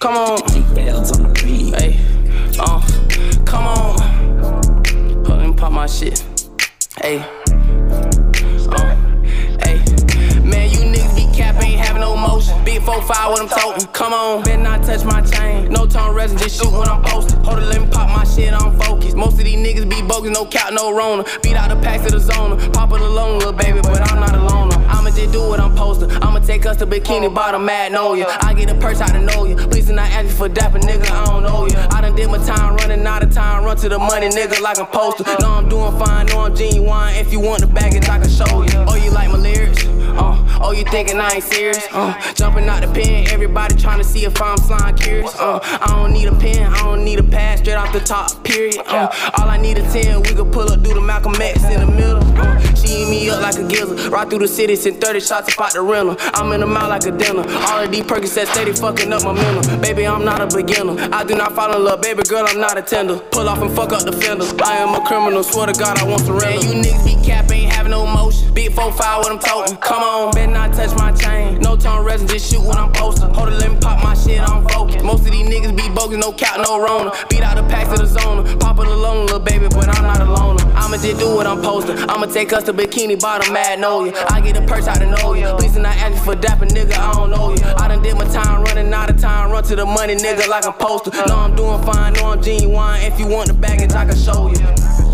come on. Hey, uh, come on. On, let me pop my shit. Hey, no motion. Big 4-5 what I'm toting. Come on, better not touch my chain. No tone resin, just shoot when I'm posted. Hold it, let me pop my shit I'm focused. Most of these niggas be bogus, no count, no Rona. Beat out the packs to the zone. Pop it alone, little baby, but I'm not alone. I'ma just do what I'm posted. I'ma take us to bikini bottom, mad know ya. I get a purse out to know ya. Please do not ask me for dapper, nigga, I don't know ya. I done did my time running out of time, run to the money, nigga, like I'm posted. Know I'm doing fine, know I'm genuine. If you want the baggage, I can show ya. Oh, you like my lyrics? Uh, oh, you thinking I ain't serious? Uh, jumping out the pen, everybody trying to see if I'm flying curious. Uh, I don't need a pen, I don't need a pass, straight off the top, period. Uh, all I need is 10, we could pull up, do the Malcolm X in the middle. Uh, she eat me up like a gizzard, ride through the city, send 30 shots about the rental. I'm in the mouth like a dinner. All of these Percocets steady fucking up my mental. Baby, I'm not a beginner. I do not fall in love, baby girl, I'm not a tender. Pull off and fuck up the fender. I am a criminal, swear to God, I want surrender. You niggas be cap, ain't having no motion. Big 4-5 what I'm toting. Come on, better not touch my chain. No tone resin, just shoot when I'm posted. Hold it, let me pop my shit I'm focus. Most of these niggas be bogus, no cap, no Rona. Beat out the packs to the zone. Pop it alone, little baby, but I'm not alone. I'ma just do what I'm posting. I'ma take us to bikini bottom, mad know ya. I get a purse out to know ya. Please not ask me for dapper, nigga, I don't know ya. I done did my time running out of time, run to the money, nigga, like I'm posted. Know I'm doing fine, know I'm genuine. If you want the baggage, I can show you.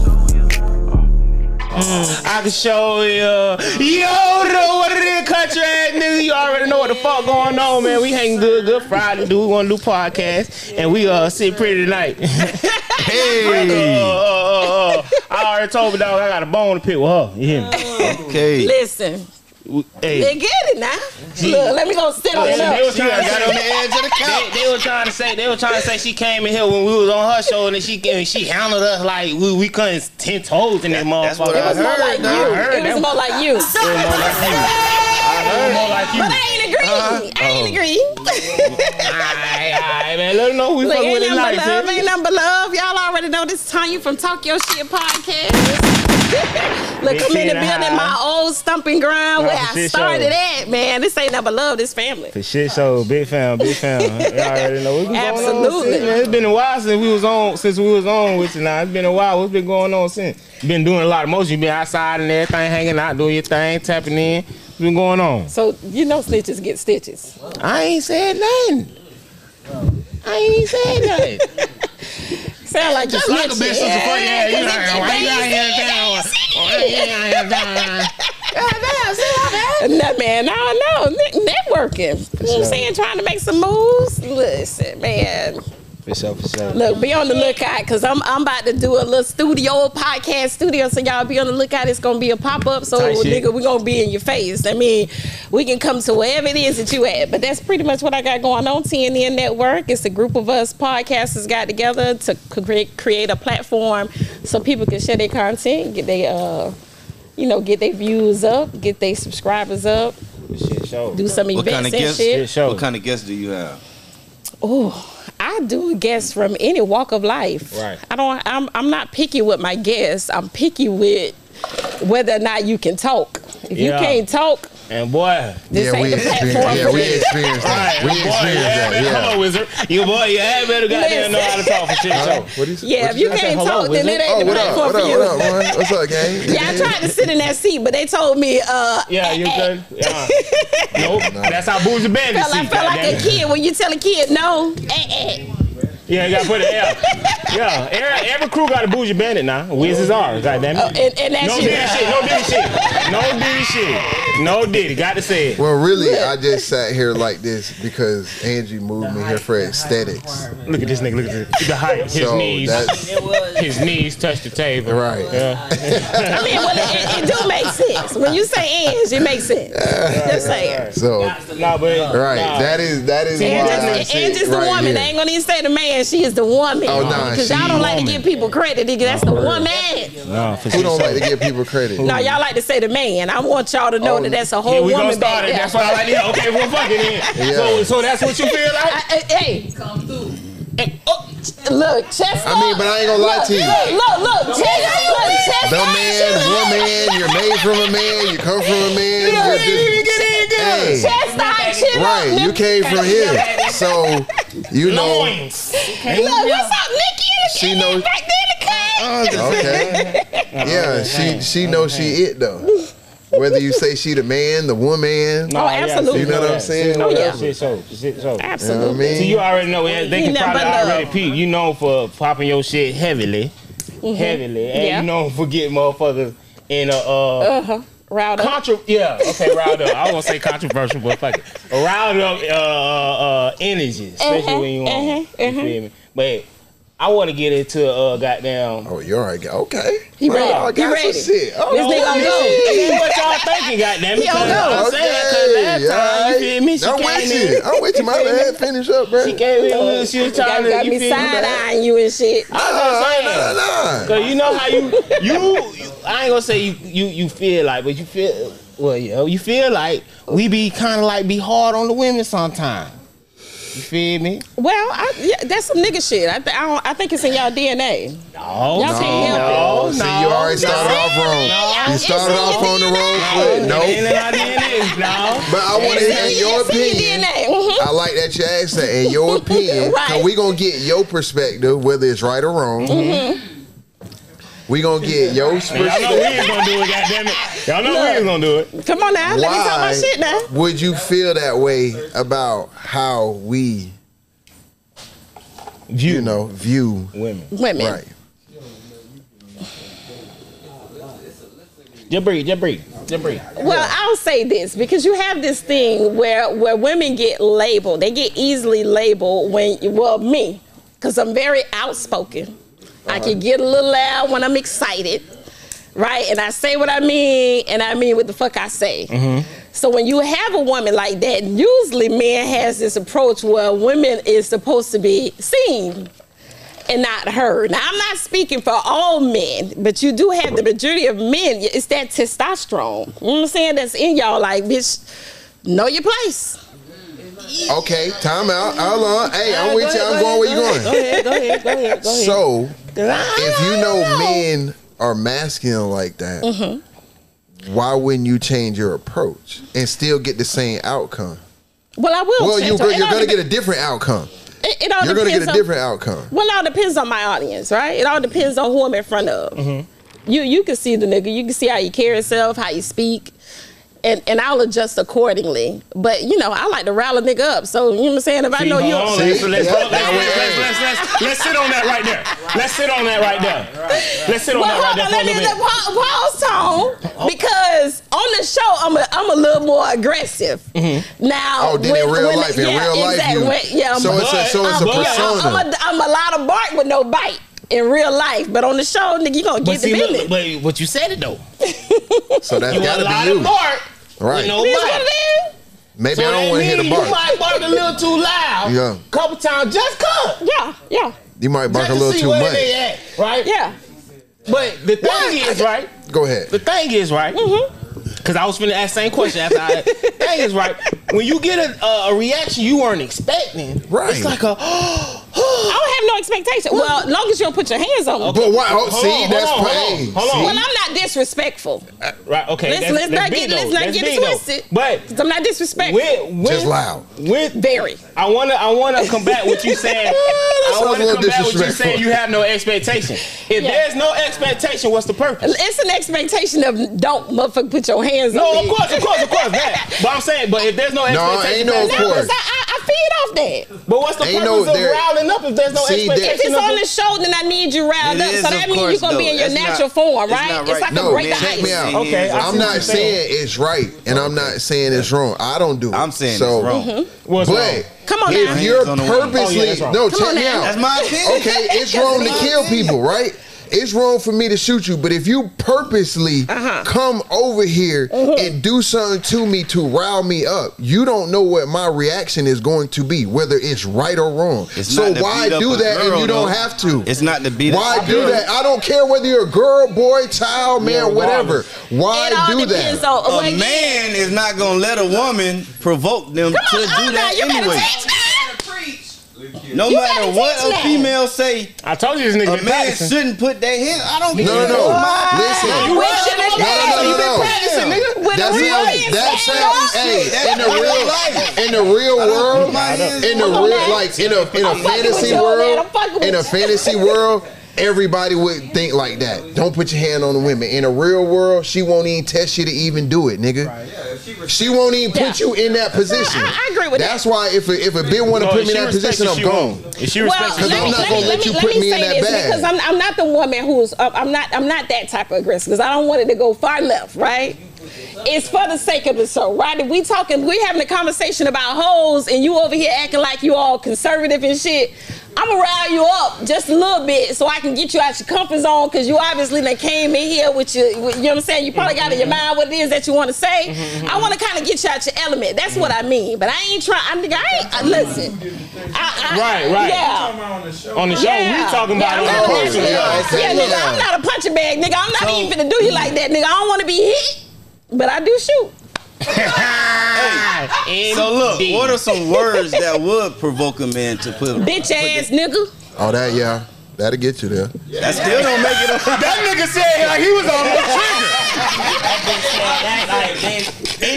I can show you. Yo, know what it is, country ass nigga. You already know what the fuck going on, man. We hang good, good Friday. dude. we want to do podcast, and we uh sit pretty tonight. hey. Uh, uh, uh, uh, I already told me, dog. I got a bone to pick with her. You hear me? Okay. Listen, Hey. they get it now. Look, let me go sit on They, they was trying to got on the edge of the couch. they, they were trying to say they were trying to say she came in here when we was on her show and she and she handled us like we, we couldn't ten toes in that That's what motherfucker. I It was more heard, like dog. you. I heard It was that. more like you. It was more like you. It was more like you. But I ain't agree. Uh-huh. I ain't agree. Alright, alright, man. Let them know who we Look, fuck with nothing but love, ain't nothing but love. Y'all already know this is Tanya from Talk Your Shit podcast. Look, Big I'm in the building, my old stumping ground Nah, where for I shit started show. at, man. This ain't nothing but love, this family. For shit show, big fan, big fan. Y'all already know what's been going on Absolutely. since, man. It's been a while since we was on since we was on with you now. It's been a while. What's been going on since? Been doing a lot of motion. You been outside and everything, hanging out, doing your thing, tapping in. What's been going on? So, you know snitches get stitches. I ain't said nothing. I ain't said nothing. Sound like you like a snitching. bitch since the first- yeah, you know, Yeah, why you out here down? Why you out here down? No, man, no, no. Net- Networking. You know what I'm saying? Trying to make some moves. Listen, man. For sure, for sure. Look, be on the lookout because I'm I'm about to do a little studio podcast studio. So y'all be on the lookout. It's gonna be a pop up. So Tight shit. nigga, we gonna be in your face. I mean, we can come to wherever it is that you at. But that's pretty much what I got going on. TNN Network. It's a group of us podcasters got together to create create a platform so people can share their content, get their uh, you know, get their views up, get their subscribers up, Shit show. do some What events kind of and guests? shit. Shit show. What kind of guests do you have? Oh, I do guests from any walk of life. Right. I don't. I'm. I'm not picky with my guests. I'm picky with whether or not you can talk. If you can't talk, And boy, this yeah, we the experienced. Yeah, we you. experienced that. We boy, experienced yeah, that. man, Yeah. hello, wizard. You boy, you had better goddamn know how to talk for shit show. What is? Yeah, if you I can't hello, talk, then it ain't Oh, the what up? platform for up? you. What up, man? What's up, gang? Yeah, I tried to sit in that seat, but they told me, uh, Yeah, you good? Yeah. nope. That's how Boozy Bandit felt, I felt like a kid when you tell a kid no. Yeah, you gotta put it. Yeah, yeah. Every, every crew got a Bougie Bandit now. Wiz is ours. Goddamn Uh, it. and, and that's No you. diddy shit. No diddy shit. No diddy shit. No diddy. Got to say it. Well, really, I just sat here like this because Angie moved me here for aesthetics. Look at this nigga. Look at this. The height. His So knees. that's His knees touch the table. right. Yeah. I mean, well, it, it do make sense. When you say Ange, it makes sense. Just saying. So Nah, but right, nah. that is that is And why I just, sit and just the right woman. here. They ain't gonna even say the man. She is the woman. Oh, nah, Because y'all don't like to give people credit. nigga. That's the woman. Nah, for Who don't like to give people credit? No, y'all like to say the man. I want y'all to know Oh, that that's a Yeah, whole we gonna woman start back it. there. That's why I like it. Okay, well, fuck it then. Yeah. So, so that's what you feel like? I- I- hey, Hey, oh, Look, chest. I mean, but I ain't gonna lie to you. Look, look, look, chest. Look, chest. The man, woman, you're made from a man, you come from a man. You're just, hey, Chest out, chin up, right, you came from here. So, you know, Loins. Look, what's up, Nikki? She knows- back there in the cut. okay. Yeah, she she knows she it though. Whether you say she the man, the woman, No, Oh, absolutely. You know what I'm saying? know that Oh, shit so. Shit so. you know what I Absolutely. mean? So you already know. They can probably know. already peep. You know for popping your shit heavily, heavily, and. Yeah. you know for getting motherfuckers in a uh, Uh huh. Round up. contra. Yeah, okay, riled up. I won't say controversial, but fuck it, a riled up uh, uh, uh, energy, especially Uh-huh, when you want. uh-huh, You uh-huh. feel me? But I want to get into uh, goddamn. Oh, you're alright. Okay. He ready. I He got some ready. shit. Oh, This nigga gonna go. This is what y'all thinking, goddamn it. He gonna go. I'm saying, cause last time, you feel me? She I'm came with in. you. I'm with you. My bad. Finish up, bro. She came in. She was Got, trying to. got you me feel side eyeing you and shit. I'm just saying. Nah, nah, nah. Cause you know how you you, you I ain't gonna say you you you feel like, but you feel well, yo, you feel like we be kind of like be hard on the women sometimes. You feel me? Well, I, yeah, that's some nigga shit. I, th- I, don't, I think it's in y'all DNA. No, Y'all can't help no, See, no. you already started off wrong. No. You started It's off on the your wrong DNA. foot. It No. ain't in our DNA, no. But I want to hear your it's in your opinion. DNA. Mhm. I like that you asked that. And your opinion, Right. cause we gonna get your perspective, whether it's right or wrong. Mm-hmm. We gonna get your Y'all know we perspective. ain't gonna do it, goddammit. Y'all know we ain't gonna do it. Come on now, let me talk my shit now. would you feel that way about how we, View, you know, view women. Women. right? Just breathe, just breathe, just breathe. Well, I'll say this because you have this thing where where women get labeled. They get easily labeled when well me because I'm very outspoken. I can uh-huh. get a little loud when I'm excited, right? And I say what I mean, and I mean what the fuck I say. Mm-hmm. So when you have a woman like that, usually men has this approach where women is supposed to be seen and not heard. Now I'm not speaking for all men, but you do have the majority of men. It's that testosterone. You know what I'm saying? That's in y'all. Like, bitch, know your place. Okay, time out. Hold on. Hey, I'm uh, with you. I'm going where you Go going. ahead, go ahead, go ahead, go ahead. So, if you know men are masculine like that, Mm-hmm. why wouldn't you change your approach and still get the same outcome? Well, I will. Well, change you, it. It you're going to get a different outcome. It, it all You're going to get a on- different outcome. Well, it all depends on my audience, right? It all depends on who I'm in front of. Mm-hmm. You you can see the nigga. You can see how you carry yourself, how you speak. And, and I'll adjust accordingly. But you know, I like to rile a nigga up. So you know what I'm saying? If I know you on, let's, let's, Yeah, let's, let's, sit on that right there. Let's sit on that right there. Let's sit on Well, that right there on, for a let me little bit. pa- pause tone oh. because on the show I'm a, I'm a little more aggressive. Mm-hmm. Now, Oh, then in real life, in yeah, real life, exactly. you- When- yeah, I'm so a- it's a so it's a yeah, I'm, persona. I'm a, I'm a lot of bark with no bite in real life, but on the show, nigga, you gonna But get the see, business. look, but what you said it though. So that's You a got lot to be of you. bark. Right. With no It is what it is. Maybe So I don't that want to hear the bark. You might bark a little too loud. Yeah. Couple times, just cut. Yeah, yeah, You might bark Just a to little see too where much. they at, right? yeah. But the thing is, right? Go ahead. The thing is, right? Because I was finna ask the same question after I. thing is, right? When you get a, a, a reaction you weren't expecting, Right. It's like a. I don't have no expectation. Well, as long as you don't put your hands on me. But why? Oh, Hold see, on, that's hold on, hold on, hold on. Well, I'm not disrespectful. Uh, right. Okay. Let's, that's, let's that's not get though. let's not That's get big it though. twisted. But 'Cause I'm not disrespectful. with, with Just loud. with Very. I wanna I wanna combat what you saying. I wanna little combat what you disrespectful. saying. You have no expectation. If Yeah. there's no expectation, what's the purpose? It's an expectation of don't motherfucker put your hands on them. No, on of me. course, of course, of course, that. But I'm saying, but if there's no expectation, No, expectation, ain't no there's of no- course. I, I, I feed off that. But what's the Ain't purpose no of there- riling up if there's no See, that- If it's on the show, then I need you riled It up. is, So that means you're gonna be in your That's not- natural form, it's right? It's like No, a break the check ice. me out. Okay, I I'm not you're saying it's right, and I'm not saying it's wrong. I don't do it. I'm saying so, it's wrong. Mm-hmm. What's But wrong? Come on if now. you're Hands on the woman. purposely Oh, yeah, no, Come check on me out. That's my opinion. Okay, it's wrong to kill people, right? It's wrong for me to shoot you, but if you purposely Uh-huh. come over here and do something to me to rile me up, you don't know what my reaction is going to be, whether it's right or wrong. It's so why do a that if you don't though. have to? It's not to beat up Why do girl. that? I don't care whether you're a girl, boy, child, man, Yeah, whatever. Why It all do that? on A man is not gonna let a woman provoke them Come to on, do now that you better anyway. Teach that. No You matter what a that. female say, I told you this nigga a man practicing. shouldn't put their hand. I don't No, no, no. Listen. You right. should have No, no, no, no, no. Practicing, nigga. With That's a real what man that's standing up. hey, That's in the real real life. in the real world, in the real now. like in a in a I'm fucking fantasy with you, man. world, I'm fucking with in a fantasy world, everybody would think like that. Don't put your hand on the women. In a real world, she won't even test you to even do it, nigga. She won't even put Yeah. you in that position. I- I agree with That's that. why if a, if a bitch want to put me in that position, I'm gone. won't. If she Well, respects Because you, I'm let me- not gonna let let you me- put let me in say that this, bag. because I'm, I'm not the woman who's uh, I'm not I'm not that type of aggressive because I don't want it to go far left, right? It's for the sake of the show, right? If we talking, we having a conversation about hoes, and you over here acting like you all conservative and shit. I'm gonna rile you up just a little bit so I can get you out your comfort zone because you obviously done came in here with your, with, you know what I'm saying? You probably got in your mind what it is that you want to say. Mm-hmm, mm-hmm, I want to mm-hmm. kind of get you out your element. That's what I mean. But I ain't trying. I think I ain't. I, listen. I, I, Right, right. Yeah. on the show. on the show, we talking about yeah, it I'm not the a personal. punching yeah, bag. Yeah, yeah. nigga, I'm not a punching bag, nigga. I'm not So- even finna do you like that, nigga. I don't want to be hit, but I do shoot. So look, what are some words that would provoke a man to put Bitch put ass the- nigga. Oh, that yeah, that'll get you there. That still don't make it. A, That nigga said like he was on the trigger.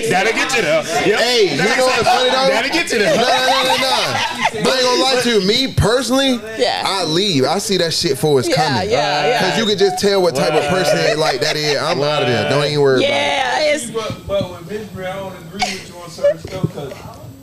That'll get you there. Yep. Hey, you know what's funny though? That'll get you No, there. no, no, no, no. I ain't gonna lie to you. Me personally, Yeah. I leave. I see that shit for it's Yeah, coming. yeah, yeah. Cause you can just tell what type of person like that is. I'm out of there. Don't even worry Yeah, it's But, but with Miss Bray, I don't agree with you on stuff because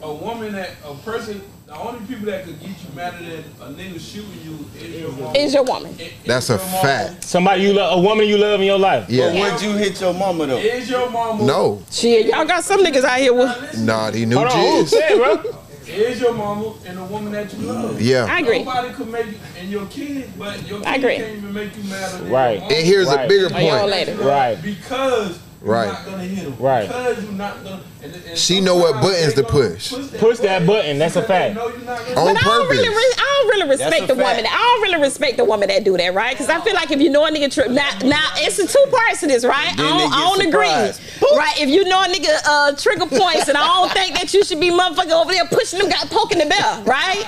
a woman that a person, the only people that could get you madder than a nigga shooting you is your mom. is your woman. Is That's a mama. fact. Somebody you love, a woman you love in your life. but Yeah. would you hit your mama though? Is your mama? No. Shit, y'all got some niggas out here with. Nah, he knew Hold on, who said, bro? Is your mama and the woman that you love? Yeah. I agree. Nobody could make you, and your kids, but your kids I agree. can't even make you mad. Right. your mama. And here's a bigger point. later. Right. Because you're Right. not gonna hit them. Right. Because you're not gonna. And, and She know what buttons to push. Push that button, that's a fact. know you're not gonna- On But I don't really, purpose. re- I don't really respect the woman. fact. That, I don't really respect the woman that do that, right? Because I feel like if you know a nigga, tri- now, now it's a two parts to this, right? I don't, I don't agree, right? If you know a nigga uh, trigger points, and I don't think that you should be motherfucker over there pushing them, got poking the bell, right?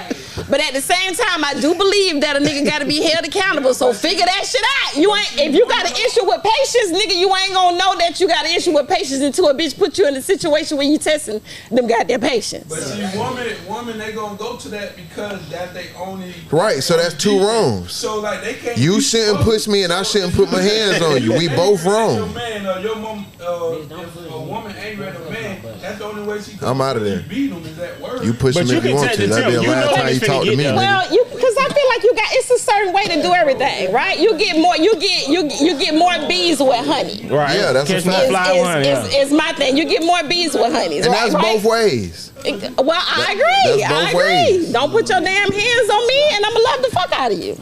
But at the same time, I do believe that a nigga got to be held accountable. So figure that shit out. You ain't if you got an issue with patience, nigga, you ain't gonna know that you got an issue with patience until a bitch put you in a situation where you testing them goddamn patience. But see, woman, woman, they gonna go to that because that's they only. Right, so that's two wrongs. So like they can't. You shouldn't push me and I shouldn't put my hands on you. We both Your wrong. man, uh, your mom, uh, if a woman angry at a man, that's the only way she. Can I'm out of there. Beat him is that word. You push But me you if you can want take to. the That'd be the temp. You last know time you he's talk to finna me, get nigga. Well, you because I feel like you got it's a certain way to do everything, right? You get more, you get you you get more bees with honey. Right. Yeah, that's a Catch more fact. Is, fly is, one. is, yeah. is my thing. You get more bees with honey. And right? that's right? both ways. Well, I agree. that's I both agree. ways. Don't put your damn hands on me, and I'ma love the fuck out of you.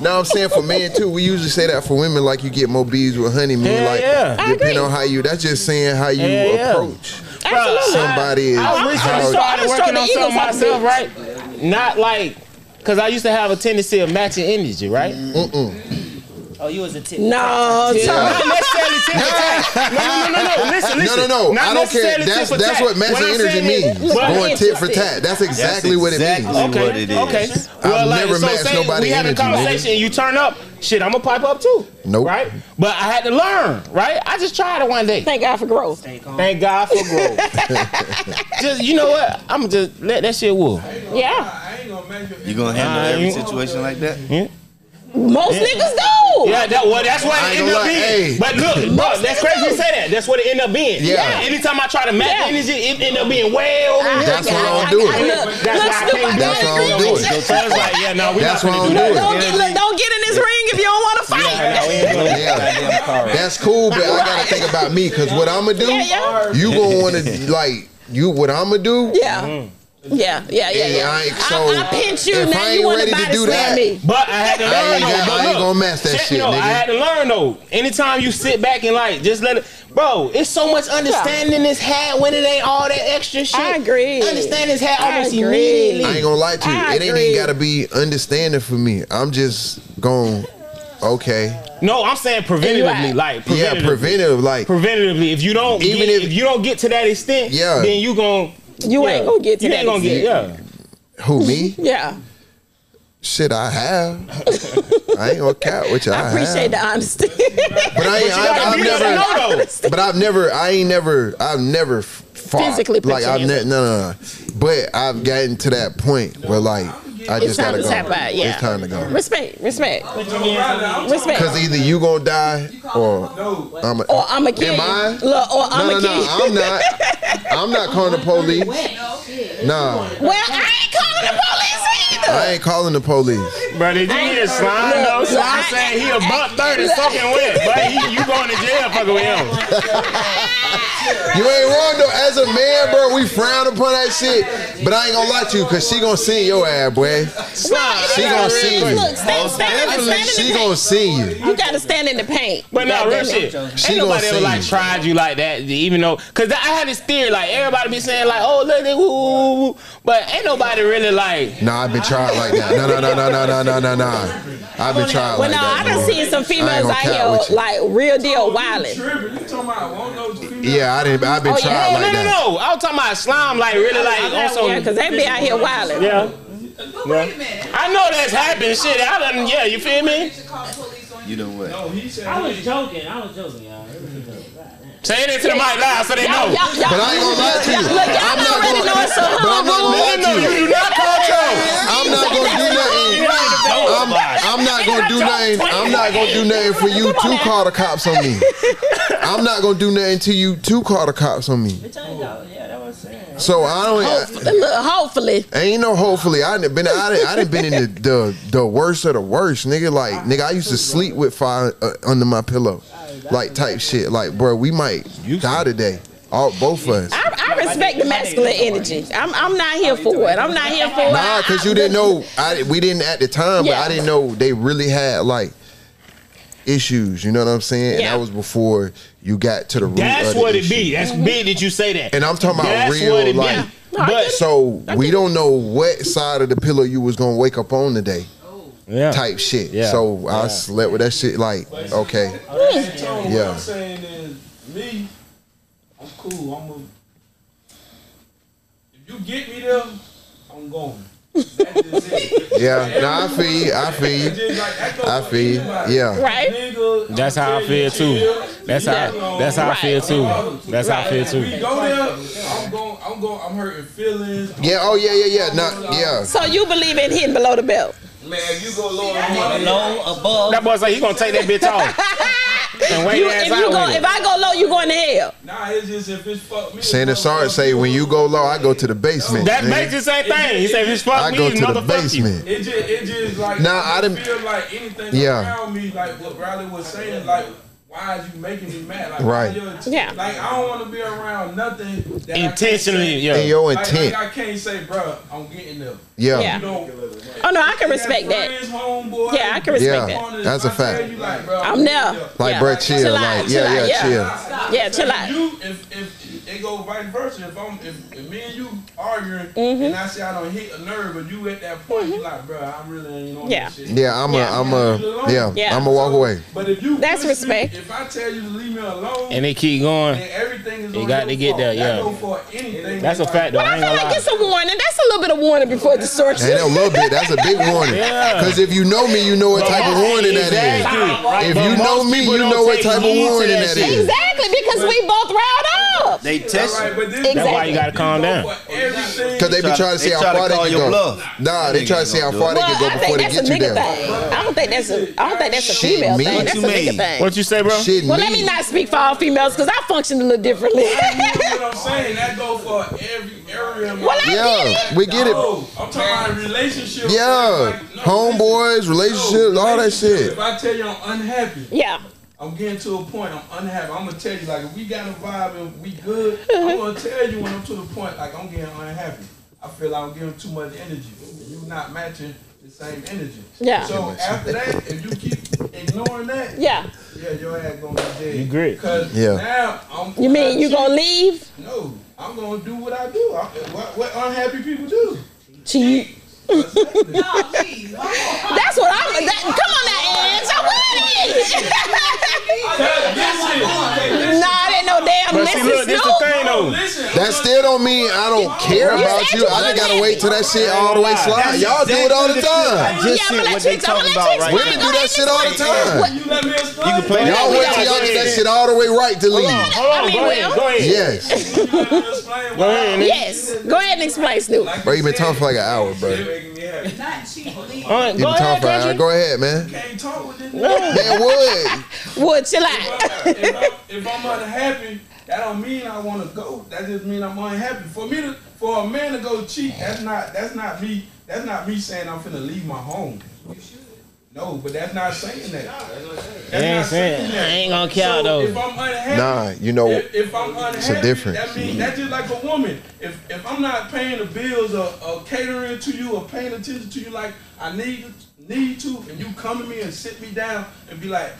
Now I'm saying for men too, we usually say that for women, like you get more bees with honey. Mean Hell like yeah. I depending on how you. That's just saying how you Hell yeah. approach Absolutely. somebody. Is I recently started working on something myself, right? Not like, cause I used to have a tendency of matching energy, right? Oh, you was a tip. No, Not necessarily tit for tat. No, no, no, no, no. Listen, no, listen. no, no. Not I don't care. That's that's what matching energy means. but- Going tit for tat. That's exactly what it exactly means. what it is. Okay. I've never so matched say nobody We had a energy, nigga. conversation and you turn up. Shit, I'm gonna pipe up too. Nope. Right? But I had to learn. Right? I just tried it one day. thank God for growth. Thank God for growth. just you know what? I'm just let that shit woo. Yeah, gonna. You gonna handle Nah, every situation like that? Most niggas do. Yeah, that well, that's what it ain't ended up being. hey. But look, bro, that's crazy you say that. That's what it ended up being. Yeah. Anytime I try to match Yeah. energy, it ended up being way over. I- here. That's I- why I don't do it. That's look, why I Snoop, can't do That's it. why I don't do it. So it's like, yeah, no, we That's not why I finna don't do do that. Don't get, look, don't get in this ring if you don't want to fight. Yeah. That's cool, but I gotta think about me because what I'm gonna do, Yeah, yeah. you gonna wanna like you. What I'm gonna do? Yeah. Mm-hmm. Yeah, yeah, yeah, Yeah, yeah. I ain't- I, so, I pinch you, if now I you ain't want to ready to body do slam that, me. But I had to I learn ain't though. got- I ain't gonna match that shit, me though, I had to learn though. Anytime you sit back and like just let it, bro. It's so much understanding this hat when it ain't all that extra shit. I agree. Understanding this hat I almost agree. immediately. I ain't gonna lie to you. I it ain't even gotta be understanding for me. I'm just going, okay, No, I'm saying preventatively, right. like yeah, preventatively. preventive. Like preventatively. If you don't, Even get, if- if, you don't get to that extent, Yeah. then you gon' You yeah. ain't gonna get to you that ain't gonna get yeah. who me? Yeah. Shit, I have. I ain't gonna cap with you. I, I appreciate have. the honesty. But I ain't. I, gotta I've be able to never. know. But I've never. I ain't never. I've never fought. Physically like I've hands ne- up. no, no, no. But I've gotten to that point where like I it's just time gotta to go. tap out. Yeah. It's time to go. Respect, respect, No, Riley, I'm respect. Cause either you gonna die or I'm. A, Or I'ma kill Am. I? Look, or I'ma no, no, kill no. I'm not. I'm not calling the police. Nah, Well, I ain't calling the police either. I ain't calling the police. Bro, did you hear Slime though? look, Slime I- saying he a buck 30 soaking wet. But he, you going to jail fucking with him. You ain't wrong though. As a man, bro, we frown upon that shit. But I ain't gonna lie to you, cause she gonna see your ass, boy. Slime, She gonna see you. Look, stand, stand, stand, in She gonna see you. You gotta stand in the paint. But no, real shit. She Ain't nobody ever like you. tried you like that, even though, cause I had this theory, like everybody be saying like, oh look, they woo, woo, woo, but ain't nobody really like. Nah, I've been tried like that. No, no, no, no, no, no, no, no, no. I've been tried Well, like no, I done seen some females out here like real deal wildin'. tripping. You talking about won't know female? Yeah, I didn't. I've been Oh, tried Oh like no, no, that. no! I was talking about slime, like really, like on some. Yeah, cause they be out here wildin'. Yeah. Wait a minute. I know that's happened. Shit, I done. Yeah, you feel me? You should call the police on You know what? No, he said. I was joking. I was joking, y'all. It was a. Say it into the mic loud so they know. y'all, y'all, But I ain't gonna lie to you. Look, y'all I'm not already gonna- know it's a But I'm not gonna lie to you you. do not control. I'm not gonna do nothing. I'm, I'm not gonna do nothing. I'm not gonna do nothing for you to call the cops on me. I'm not gonna do nothing to you to call the cops on me. Bitch, I ain't So I don't. Hopefully, look, hopefully. Ain't no hopefully. I done been. I done, I done been in the, the the worst of the worst, nigga. Like nigga, I used to sleep with fire uh, under my pillow, like type shit. Like bro, we might die today. All both of us. I, I respect the masculine energy. I'm, I'm not here for it. I'm not here for it. Nah, cause you didn't know. I we didn't at the time, but Yeah. I didn't know they really had like issues. You know what I'm saying? And Yeah. that was before you got to the root. That's of the what it issue. be. That's big that you say that. And I'm talking about That's real, what it like- be. No, But. So we don't know what side of the pillow you was gonna wake up on today, yeah. type shit. Yeah. So I slept with that shit. Like okay, Hey, Tone, Yeah. What I'm saying is, me, I'm cool. I'm a. If you get me there, I'm going. That's just it. yeah. Nah, I feel you. I feel you. just like, that goes I feel you. Yeah. Right? That's how I feel too. That's how. That's how I feel too. That's how I feel If we too. go there, I'm going. I'm going. I'm hurting feelings. Yeah. Oh yeah. Yeah. Yeah. Nah. Yeah. So you believe in hitting below the belt? Man, if you go low, I'm going. Low, above. That boy say he gonna take that bitch off and wait You, if you go, if. I go low, you going to hell. Nah, it's just if it's fuck me. Shannon it's Sharpe say when you go low, I go to the basement. That nigga. makes the same thing. He said if it's fuck I me, go to the basement. It just, it just like Nah, I I didn't- feel like anything Yeah. around me, like what Riley was saying, like why is you making me mad? Like, Right. why you're- Yeah. Like I don't want to be around nothing that Intentionally, yeah. And your can't like, intent. like I can't say, bro, I'm getting them. Yeah. Yeah. You know, Oh no, I can respect that. friends, homeboy, Yeah, I can respect Yeah. that. That's a If I tell fact. you, like, bro, I'm there. Like, yeah. bro, chill. out, Like, chill yeah, out, yeah, chill. Yeah, chill out. You, if if it go vice versa, if I'm if, if me and you arguing Mm-hmm. and I say I don't hit a nerve, but you at that point, you like, bro, I'm really ain't on Yeah. this shit. Yeah. I'm a. Yeah. I'm a. Yeah. Yeah. I'm a walk away. But if you That's push me, respect. if I tell you to leave me alone And they keep going. and everything is You on got your to get fault, there, yeah. Go for anything. That's a fact though. Well, I I feel like lie. it's a warning. That's a little bit of warning before destruction. Ain't a little bit. That's a big warning. Yeah. Because if you know me, you know what type of warning that is. If you know me, you know what type of warning that that shit. is. Exactly, because we both riled up. They test you. but this Exactly. That's why you gotta calm down. Because they be trying to see how far they can go. Nah, they Niggas try to see how far they can go I before they that's a get you nigga there. thing. I don't think that's a. I don't think that's a Shit, female me? thing. That's a you nigga thing. What you say, bro? Shit, Well, let me me. not speak for all females because I function a little differently. You know what I'm saying? That go for every area. of my Well, I life. get it. Yeah, we get it. No, I'm talking about relationships. Yeah, Like, no, homeboys, listen. relationships, all that shit. If I tell you I'm unhappy, yeah. I'm getting to a point. I'm unhappy. I'm gonna tell you like if we got a vibe and we good, I'm gonna tell you when I'm to the point like I'm getting unhappy. I feel like I'm giving too much energy. You're not matching the same energy. Yeah. So after that, if you keep ignoring that, Yeah. yeah, your ass gonna be dead. You great. Cause Yeah. now I'm. You mean you gonna leave? No, I'm gonna do what I do. I, what, what unhappy people do. Cheat. No, please. Why? That's what I'm. That, come on now, Edge. I would. This shit. nah, that ain't no damn I'm But see, missing look, this the thing though. That still don't mean I don't care about you. you I just gotta wait till that shit all the way slide. Y'all do it all the I time. just Yeah, said I'm gonna what they talking about right Women do that shit all the time. You let me explain. You can play Y'all wait till y'all go get that shit all the way right to leave. Hold on, I mean, go ahead, go ahead. Yes. You let me explain Go ahead. Yes. Go ahead and explain, Snoop. Bro, you been talking for like an hour, bro. You're You making me happy. Not cheap, believe All right, go ahead, for an hour. country. Go ahead, man. Can't talk with this. Man, what? Wood, chill out. if, I'm, unhappy, that don't mean I want to go. That just mean I'm unhappy. For me to, for a man to go cheat, that's not, that's not me. That's not me saying I'm finna leave my home. No, but that's not saying that. That's ain't not saying- I ain't gonna count so though. If I'm unhappy, Nah, you know, if, if I'm unhappy, a difference. That mean that's just like a woman. If if I'm not paying the bills or, or catering to you or paying attention to you like I need need to, and you come to me and sit me down and be like,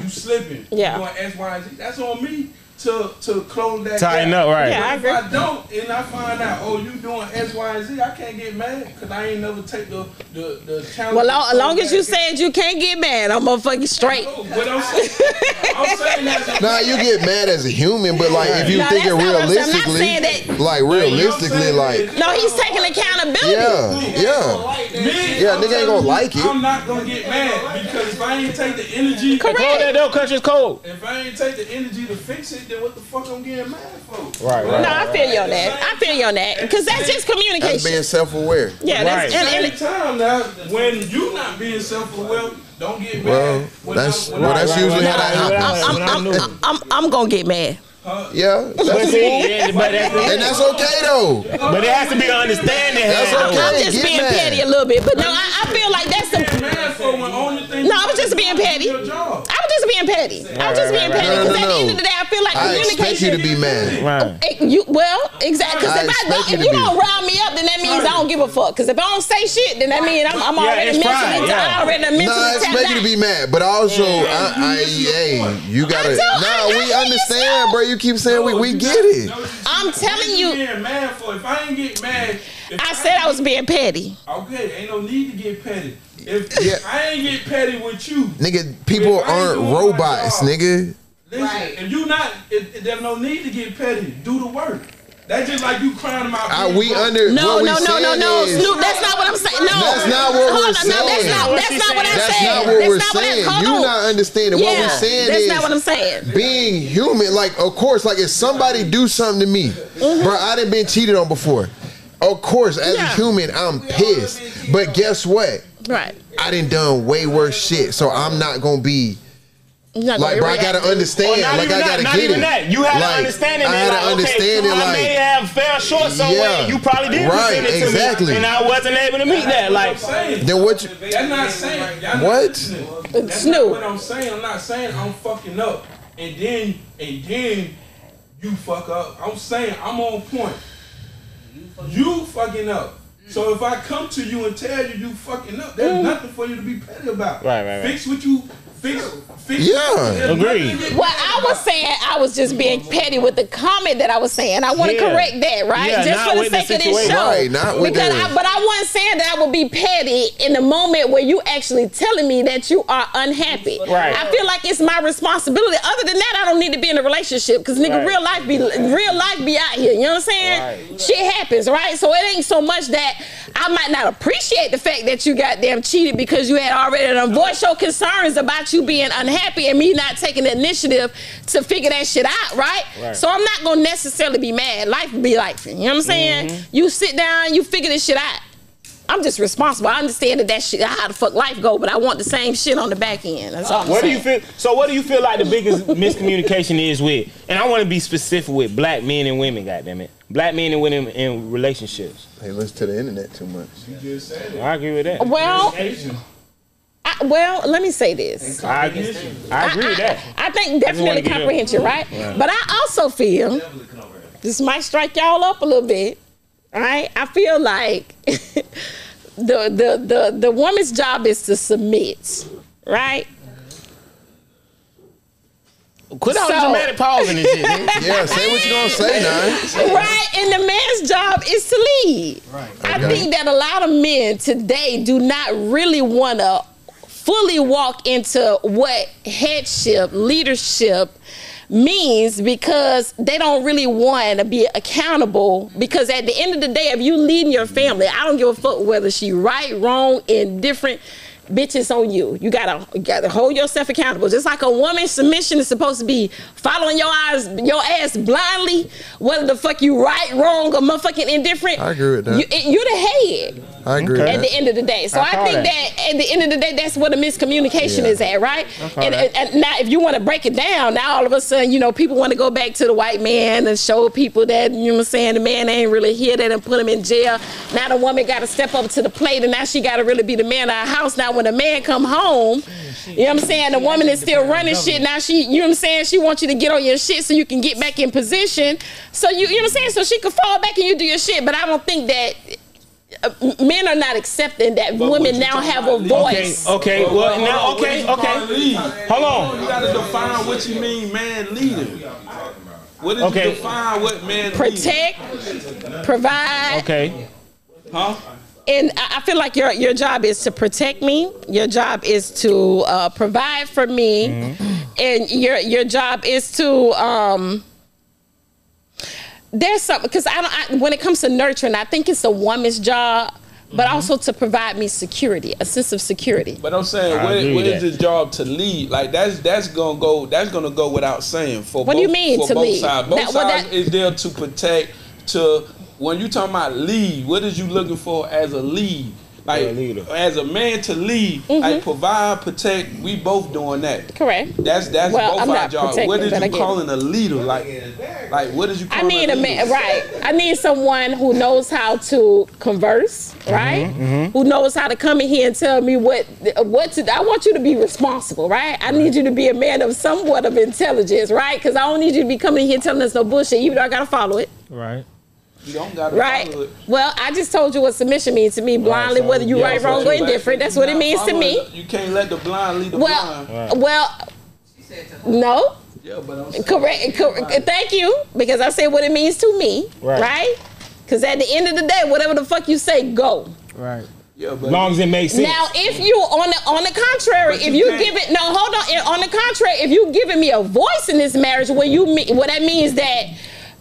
you slipping, Yeah. you doing X, Y, and Z. That's on me to to close that. Tighten up, right. Yeah, I If agree. I don't, and I find out, oh, you doing X, Y, and Z, I can't get mad because I ain't never take the the the challenge. Well, as long as you that gap. said you can't get mad, I'm motherfucking straight. No, but I'm I'm saying that. Nah, you get mad as a human, but like if you No, think it that's I'm saying. I'm not realistically, saying that- like realistically, like No, he's taking accountability. yeah, yeah. Me, Yeah, I'm nigga ain't gonna like it. I'm not gonna get mad because if I ain't take the energy, Close that door, country's cold. if I ain't take the energy to fix it, then what the fuck I'm getting mad for? Right, No, I feel you on that. I feel you on that because that's just That's communication. being self-aware. Yeah, that's Right. and, Same and time now, when you not being self-aware, don't get mad. Well, when that's I'm- well, I'm- that's usually how that Right, right, happens. I'm, When I I'm, I'm, I'm, I'm gonna get mad. Uh, yeah, But that's see, cool. yeah, but that's and that's okay though. But it has to be understanding. That's okay. I'm just get being mad. petty a little bit, but no, I, I feel like that's the. Get mad for when only thing No, I was just do being petty. I was just being petty. I was just being petty No, no, because at the end of the day, I feel like I expect you to be mad. Right. Eh, You well, exactly. Because if I don't, you if you don't round me up, then that means I don't give a fuck. Because if I don't say shit, then that means I'm, I'm Yeah, already it's mentally, fine, yeah. I already No, mentally I expect you to be mad, but also, I, I, hey, you gotta. I don't- Nah, I- we I understand, you, bro. You keep saying we, we you get got- it. no, you- I'm telling you- being mad for. If I ain't get mad, I said I was being petty. Okay, ain't no need to get petty. If Yeah. I ain't get petty with you, Nigga, people If I ain't aren't robots, job- nigga. listen. Right. If you not, if, if there's no need to get petty. Do the work. That's just like you crying about. I, being we broke. under. No, what we no, no, no, no, is- Snoop. That's not what I'm saying. No, That's not what Hold we're on, No, that's not. That's not what I That's said. not what That's we're not saying. hold You on. not understanding. What we're saying that's is not what I'm saying. being human. Like, of course, like if somebody do something to me, mm-hmm. bro, I done been cheated on before. Of course, as Yeah. a human, I'm pissed. But guess what? Right. I done done way worse shit. So I'm not gonna be not like, bro. I gotta understand. Or not like, I gotta not get even it. that. You had like, to understand it. I man, had like, to okay, understand it. I Like, may have fell short somewhere. Yeah. You probably did Right, present it to exactly. me, and I wasn't able to meet that. Like, I'm then what? You, That's not saying. y'all not What? listening. That's Snoop. not what I'm saying. I'm not saying I'm fucking up, and then and then you fuck up. I'm saying I'm on point. You fucking up. So if I come to you and tell you you fucking up, there's mm. nothing for you to be petty about. Right, right, right. Fix what you. Yeah. There's Agreed. nothing Well, I was saying I was just being petty with the comment that I was saying. I want to Yeah. correct that, right? Yeah, just for the with the sake of this show. Right, not with because I, but I wasn't saying that I would be petty in the moment where you actually telling me that you are unhappy. Right. I feel like it's my responsibility. Other than that, I don't need to be in a relationship because nigga, Right. real life be real life be out here. You know what I'm saying? Right. Shit happens, right? So it ain't so much that I might not appreciate the fact that you got goddamn cheated because you had already done voiced your concerns about you being unhappy and me not taking the initiative to figure that shit out, right? Right. So I'm not gonna necessarily be mad. Life be life. You know what I'm saying? Mm-hmm. You sit down, you figure this shit out. I'm just responsible. I understand that that shit, how the fuck life go, but I want the same shit on the back end. That's all I'm what do you feel? So, what do you feel like the biggest miscommunication is with? And I want to be specific with black men and women. Goddamn it, black men and women in relationships. hey, listen to the internet too much. I agree with that. Well, I, well, let me say this. I, I agree with that. I think wanna definitely get comprehension, right? But I also feel this might strike y'all up a little bit. right? I feel like the the the the woman's job is to submit, right? Quit all So- the dramatic pausing and shit. nigga. Yeah, say what you're gonna say now. Right, and the man's job is to lead. Right. I Okay. think that a lot of men today do not really want to fully walk into what headship, leadership, means because they don't really want to be accountable because at the end of the day if you leading your family i don't give a fuck whether she right wrong indifferent bitches on you you gotta you gotta hold yourself accountable just like a woman's submission is supposed to be following your eyes your ass blindly whether the fuck you right wrong or motherfucking indifferent I agree with that. you, you're the head I agree. Okay. at the end of the day. So I I, think that. that. at the end of the day, that's where the miscommunication Yeah. is at, right? call And, and, and now, if you want to break it down, now all of a sudden, you know, people want to go back to the white man and show people that you know what I'm saying the man ain't really here. They done put him in jail. Now the woman got to step up to the plate, and now she got to really be the man of the house. Now when the man come home, you know what I'm saying, the woman is still running shit. Now she, you know what I'm saying, she wants you to get on your shit so you can get back in position. So you, you know what I'm saying, so she can fall back and you do your shit. But I don't think that. uh, men are not accepting that But women now have a voice. Okay, But well hold now, on, okay, you okay. Hold on. You gotta define what you mean, man leader. What did Okay. you define what man Protect, provide, Okay. Huh? And I I feel like your your job is to protect me. Your job is to uh, provide for me, and your your job is to um. There's something because I don't. I, when it comes to nurturing, I think it's a woman's job, but also to provide me security, a sense of security. But I'm saying, I what, agree what with is that. his job to lead? Like that's that's gonna go that's gonna go without saying for What both, do you mean for to both lead? sides. Both That- well, sides that- is there to protect. To when you talking about lead, what is you looking for as a lead? Like Yeah, leader. as a man to lead, Mm-hmm. like provide, protect. We both doing that. Correct. That's that's Well, both I'm our not job. protecting, What is you calling a leader? Like, like what is you? Calling I need a leader? man, right? I need someone who knows how to converse, right? Who knows how to come in here and tell me what what to. I want you to be responsible, right? I need you to be a man of somewhat of intelligence, right? Because I don't need you to be coming in here telling us no bullshit, even though I gotta follow it, Right. You don't gotta right? follow it. Well, I just told you what submission means to me, blindly, so- whether you Yeah, right, so wrong, or indifferent. That's what it means to me. it. You can't let the blind lead the Well, blind. well, She said to her. no. Yeah, but I'm Correct. correct. Thank you, because I said what it means to me, Right. right? Because at the end of the day, whatever the fuck you say, go. Right. Yeah, but As long as it makes sense. Now, if you on the on the contrary, But if you you give it no, hold on. On the contrary, if you giving me a voice in this marriage, where you me, what that means that.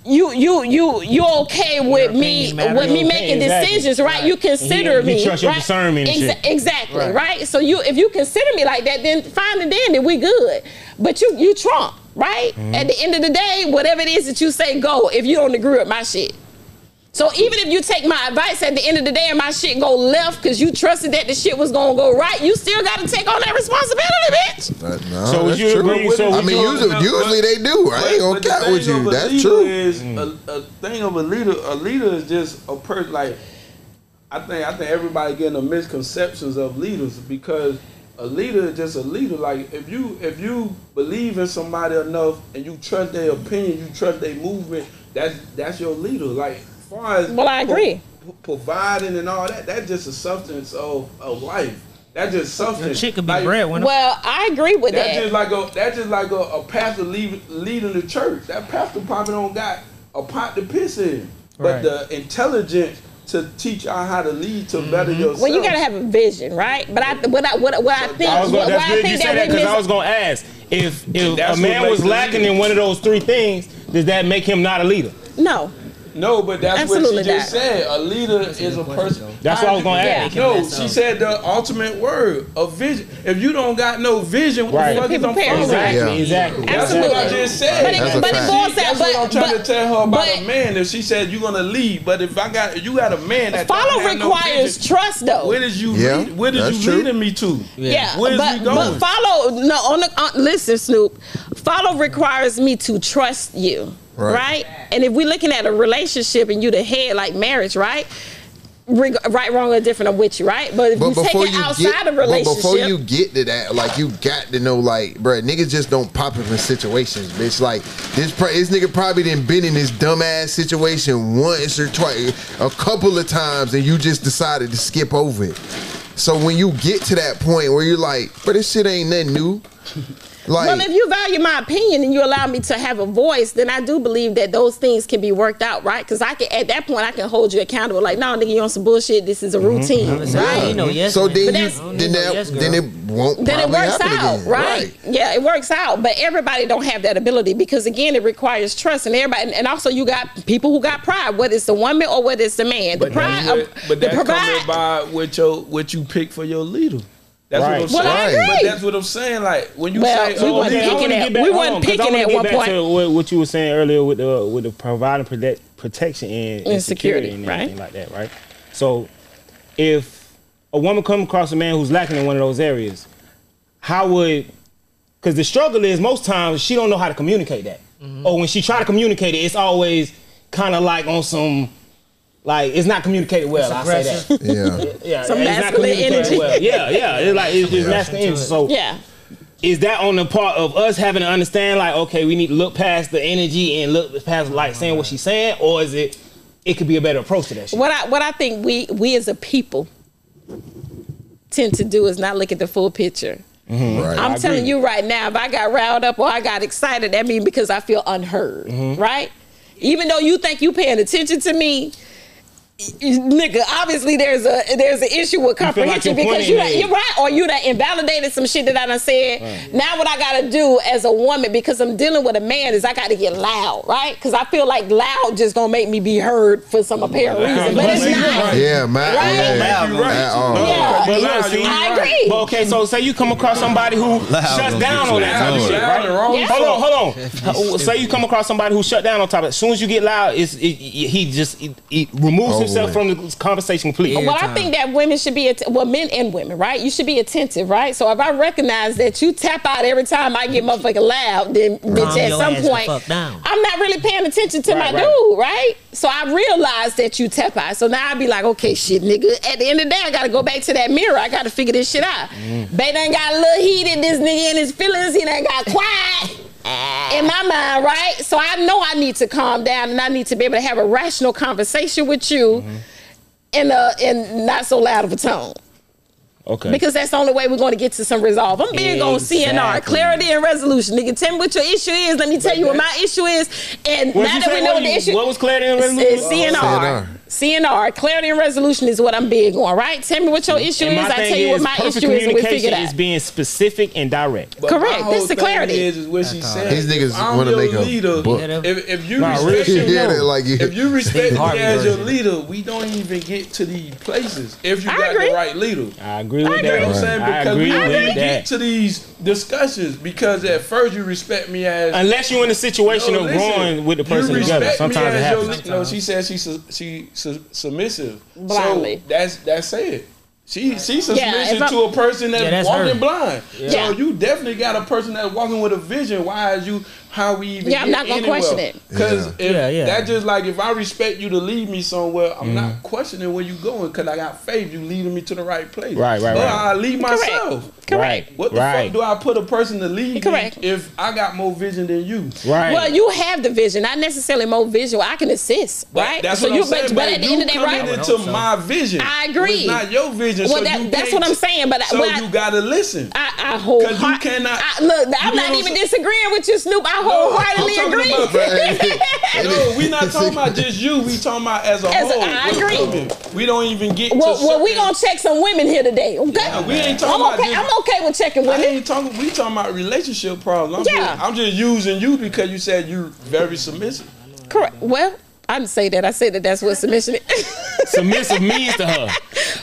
You you you you okay with me with me Your making exactly. decisions, right? You consider And you- you me, trust your right? discernment shit. Exactly, Right. right. So you if you consider me like that, then fine and dandy, we good. But you you Trump, right? Mm-hmm. At the end of the day, whatever it is that you say, go. If you don't agree with my shit. So even if you take my advice at the end of the day and my shit go left because you trusted that the shit was gonna go right, you still gotta take on that responsibility, bitch. That- no, So would that's you true. agree? So I mean, you- usually, No, usually but- they do. I ain't gonna But the cat thing with you. a That's leader true. Is a, a thing of a leader. A leader is just a person. Like I think I think everybody getting the misconceptions of leaders because a leader is just a leader. Like if you if you believe in somebody enough and you trust their opinion, you trust their movement. That's that's your leader. Like as far as Well, I agree. pro- providing and all that, that's just a substance of, of life. That's just substance. Chick could be Like, breadwinner. Well, I agree with that's that. just like a that's just like a, a pastor leave, leading the church. That pastor probably don't got a pot to piss in, but Right. the intelligence to teach y'all how to lead to better mm-hmm. yourself. well, you gotta have a vision, right? But I, what I, what, what I think, I was what, gonna, what that's I good think you that said that because miss, I was gonna ask if if That's a man was lacking in one of those three things, does that make him not a leader? no, no, but that's Absolutely what she just not. said. A leader is a person. That's what I was gonna Yeah. ask. No, she said the ultimate word, a vision. If you don't got no vision, what Right. the fuck is People I'm perish, following? right? Yeah. Exactly. That's Absolutely. what I just said. But it, That's but it fact. boils down. That's But, what I'm trying but, to tell her about but a man. If she said you're gonna lead, but if I got you got a man that follow doesn't no requires vision, trust, though. Where is you Yeah, lead, where is that's you true. leading me to? Yeah, Where is but, we going? but follow no on the uh, listen, Snoop. Follow requires me to trust you, Right. right? And if we're looking at a relationship and you the head like marriage, right? Right, wrong, or different, I'm with you, right? But if But you take it outside get, of but relationship, before you get to that, like you got to know, like, bruh, niggas just don't pop up in situations, bitch. Like this, this nigga probably didn't been in this dumbass situation once or twice, a couple of times, and you just decided to skip over it. So when you get to that point where you're like, but this shit ain't nothing new. Like, well, if you value my opinion and you allow me to have a voice, then I do believe that those things can be worked out, right? Because I can, at that point, I can hold you accountable. Like, no, nigga, you on some bullshit. This is a mm-hmm. routine, mm-hmm. right? You know, yes. so man. then you, then that, Yes, then it won't. then it works out, again. right? Yeah, it works out. But everybody don't have that ability because again, it requires trust, and everybody, and also you got people who got pride, whether it's the woman or whether it's the man. The But pride, that's, of, what, but the that's coming provide. by what your what you pick for your leader. That's Right. what I'm Well, I saying. agree. But that's what I'm saying. Like when you Well, say, we oh, wasn't leader- picking get at- back- we hold wasn't on, 'cause I picking at one point. to what, what you were saying earlier with the with the providing protect, protection and, and And security, security and right? like that, right? So, if a woman come across a man who's lacking in one of those areas, how would? Because the struggle is most times she don't know how to communicate that, Mm-hmm. or when she try to communicate it, it's always kind of like on some. Like it's not communicated well. I say that. Yeah. Yeah, Some it's not masculine communicated energy. Well. Yeah, yeah. It's like it's just masculine energy. So yeah. is that on the part of us having to understand like okay we need to look past the energy and look past like saying what she's saying or is it it could be a better approach to that shit What I what I think we we as a people tend to do is not look at the full picture. Right. I'm I telling agree. you right now, if I got riled up or I got excited, that means because I feel unheard, Mm-hmm. right? Even though you think you paying attention to me, nigga, obviously there's a there's an issue with feel comprehension your point because you ain't done, made. you're right, or you done invalidated some shit that I done said. Now what I gotta do as a woman because I'm dealing with a man is I gotta get loud, right? Because I feel like loud just gonna make me be heard for some apparent reason, but it's not. right. Yeah, man. Right? Yeah. Make you right. At. Yeah. but look, Loud, see, you I right. agree. but okay so say you come across somebody who shuts down on that type of shit right wrong. Yeah. hold on hold on say you come across somebody who shut down on top of it as soon as you get loud it's, it, he just he, he removes oh, Over himself with. from the conversation completely Well, I think that women should be, att- well, men and women, right? You should be attentive, right? So if I recognize that you tap out every time I get motherfucking loud, then bitch, Calm at some point. I'm not really paying attention to Right, my right. dude, right? So I realize that you tap out. So now I'd be like, okay, shit, nigga. At the end of the day, I gotta go back to that mirror. I gotta figure this shit out. Mm. Bae done got a little heated, this nigga in his feelings. He done got quiet. In my mind, right? So I know I need to calm down and I need to be able to have a rational conversation with you Mm-hmm. in a in not so loud of a tone. okay Because that's the only way we're going to get to some resolve. I'm big on CNR, clarity and resolution. Nigga, tell me what your issue is. Let me tell you what my issue is. And What now that we know what what the you- issue what was clarity and resolution? it's CNR. CNR, clarity and resolution is what I'm big on, right? Tell me what your issue and is. I thing tell you is what my issue is, and we figure communication it is out. being specific and direct But Correct. my whole That's the clarity. Is, is what she said. These niggas If wanna make a leader, book. If, if you Nah, respect real shit, me, Yeah, they like if you respect me as your leader, we don't even get to these places if you I got agree. the right leader. I agree with You know that. what I'm saying? I agree we don't with that. get to these discussions because at first you respect me as Unless you're in a situation No, of listen, growing with the person together, sometimes it happens. No, she said she's she su- submissive. Blindly. So that's that's it. She she's a Yeah, submission to a person that's, Yeah, that's walking her. blind. Yeah. So you definitely got a person that's walking with a vision. Why is you how we even Yeah, I'm not gonna anywhere? question it. Cause Yeah. Yeah, yeah. that just like if I respect you to lead me somewhere, I'm Mm-hmm. not questioning where you going because I got faith you leading me to the right place. Right, right, Or right. I lead myself. Correct. Correct. Right. What the right. fuck do I put a person to lead Correct. me if I got more vision than you? Right. Well, you have the vision, not necessarily more visual. I can assist, But right? That's so what you, I'm saying. but, but at the end of the day, right? into my vision. I agree. It's not your vision. Well, so that- you that's what I'm saying, but so I- you gotta listen. I, I wholeheart- 'Cause you cannot- I, look, I'm not even disagreeing with you, Snoop. I I'm wholeheartedly talking agree. about- no, we not talking about just you. We talking about as a As whole. I agree. women. We don't even get well, to. well, we certain- gonna check some women here today. Okay, Yeah, we ain't talking I'm about okay. just- I'm okay with checking I women. ain't talking. We talking about relationship problems. I'm, Yeah. just, I'm just using you because you said you very submissive. Correct. Well, I didn't say that. I said that that's what submission is. submissive means to her.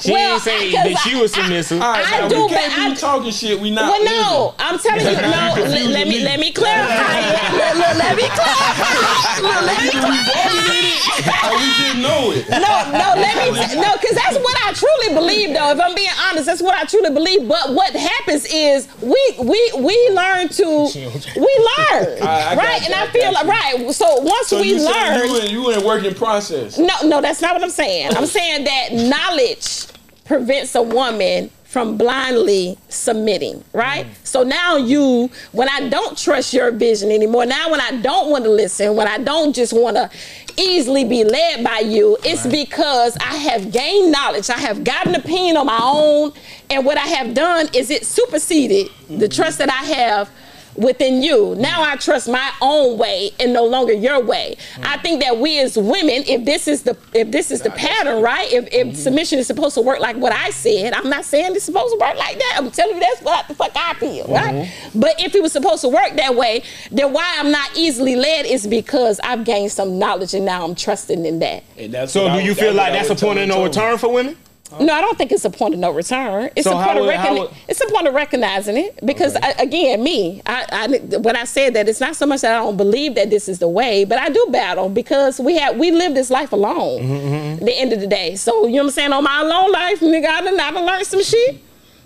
She Well, ain't say that she was submissive. All right, I now do, we can't but I- be talking shit. We not. well, no, I'm telling you. No, let, let me let me clarify. it. Let, let- let me clarify. Look, let me clarify. we oh, didn't know it. no, no, let me t- no, because that's what I truly believe. Though, if I'm being honest, that's what I truly believe. But what happens is we we we learn to we learn, I- I right? you, and I I feel got like right. So once So we you learn, you in, you in working process. no, no, that's not what I'm saying. I'm saying that knowledge prevents a woman from blindly submitting, right? Mm. So now you, when I don't trust your vision anymore, now when I don't want to listen, when I don't just want to easily be led by you, it's because I have gained knowledge. I have gotten an opinion on my own. And what I have done is it superseded the mm-hmm. trust that I have within you. Now I trust my own way and no longer your way. I mm. think that we as women, if this is the if this is the pattern, right? If, if mm-hmm. submission is supposed to work like what I said, I'm not saying it's supposed to work like that. I'm telling you that's what the fuck I feel, right? Mm-hmm. But if it was supposed to work that way, then why I'm not easily led is because I've gained some knowledge and now I'm trusting in that. And that's So do I- you feel like that's a point of her no return for women? No, I don't think it's a point of no return. It's So a point of would- how recogni- would- It's a point of recognizing it because I, again, me, I, I when I said that, it's not so much that I don't believe that this is the way, but I do battle because we have we live this life alone. Mm-hmm, At the end of the day, so you know what I'm saying. On my alone life, nigga, I done, I done learned some shit.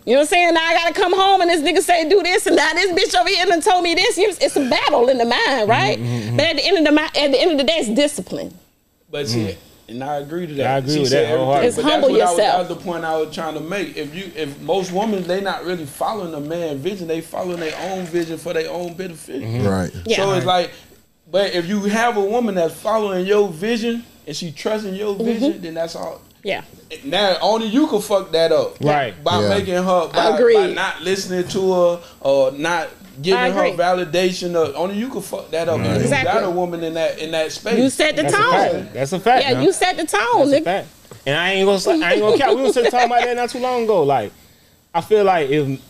You know what I'm saying? Now I gotta come home and this nigga say do this and now this bitch over here done told me this. You It's a battle in the mind, right? Mm-hmm, But at the end of the at the end of the day, it's discipline. But see, and I agree to that. I agree She with said that wholeheartedly. everything, It's but that's humble what I was- yourself. That was the point I was trying to make. If you, if most women, they not really following a man vision, they following their own vision for their own benefit. Right. Yeah. So it's like, but if you have a woman that's following your vision and she trusting your Mm-hmm. vision, then that's all. Yeah. Now only you can fuck that up, Right. By Yeah. making her, by, Agreed. by not listening to her or not giving her validation. of only you can fuck that up. And you got a woman in that in that space. You set the That's tone. fact. That's a fact. Yeah, man. you set the tone. That's a fact. And I ain't gonna say, I ain't gonna count. We was talking about that not too long ago. Like, I feel like if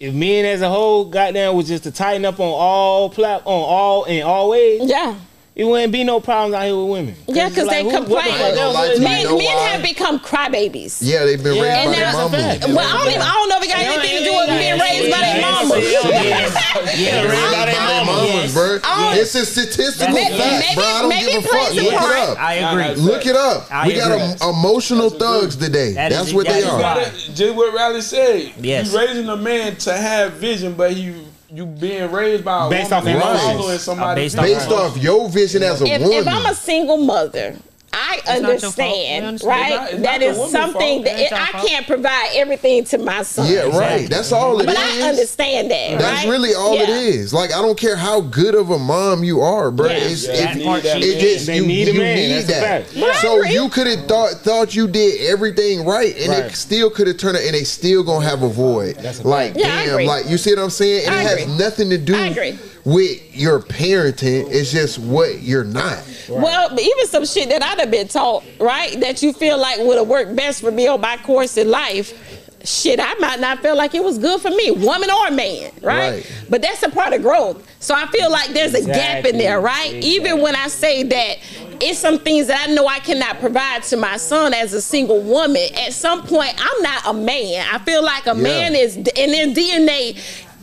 if men as a whole, goddamn, was just to tighten up on all plat on all in all ways, Yeah. It wouldn't be no problems out here with women. Yeah, because they Like, who- what the complain. fuck else lie would- to you, Men, know men have become crybabies. Yeah, they've been Yeah, raised by and their mama. Well, I don't even. I don't know if it got Yeah, anything to do with being raised by yeah, their yeah, mama. yeah, yeah. Yeah, Raised raised by their mamas, bro. It's a statistical fact, bro. I don't give a fuck. Look it up. I agree. Look it up. We got emotional thugs today. That's what they are. right. just what Riley said. Yes. You raising a man to have vision, but you you being raised by a Based woman off emotions. following uh, somebody. Based off Based off your vision as a If, woman. if I'm a single mother, I not your fault. We understand, understand. It's right? not- it's that not the is something fault. that It I can't provide everything to my son. yeah, right. That's all it But is. I understand that. That's right? really all it Yeah. is. Like I don't care how good of a mom you are, bro. Yeah. It's Yeah, it, part need that it just you, need you need that. fact. So you could have thought thought you did everything right, and Right. it still could have turned out, and they still gonna have a void. That's a like Yeah, damn, like you see what I'm saying? And I it has agree. nothing to do I agree. with your parenting. It's just what you're not. Well, but even some shit that I'd have been taught, right? That you feel like would have worked best for me on my course in life. Shit, I might not feel like it was good for me, woman or man, right? Right. But that's a part of growth. So I feel like there's a gap in there, right? Even when I say that it's some things that I know I cannot provide to my son as a single woman, at some point I'm not a man. I feel like a man is in their DNA.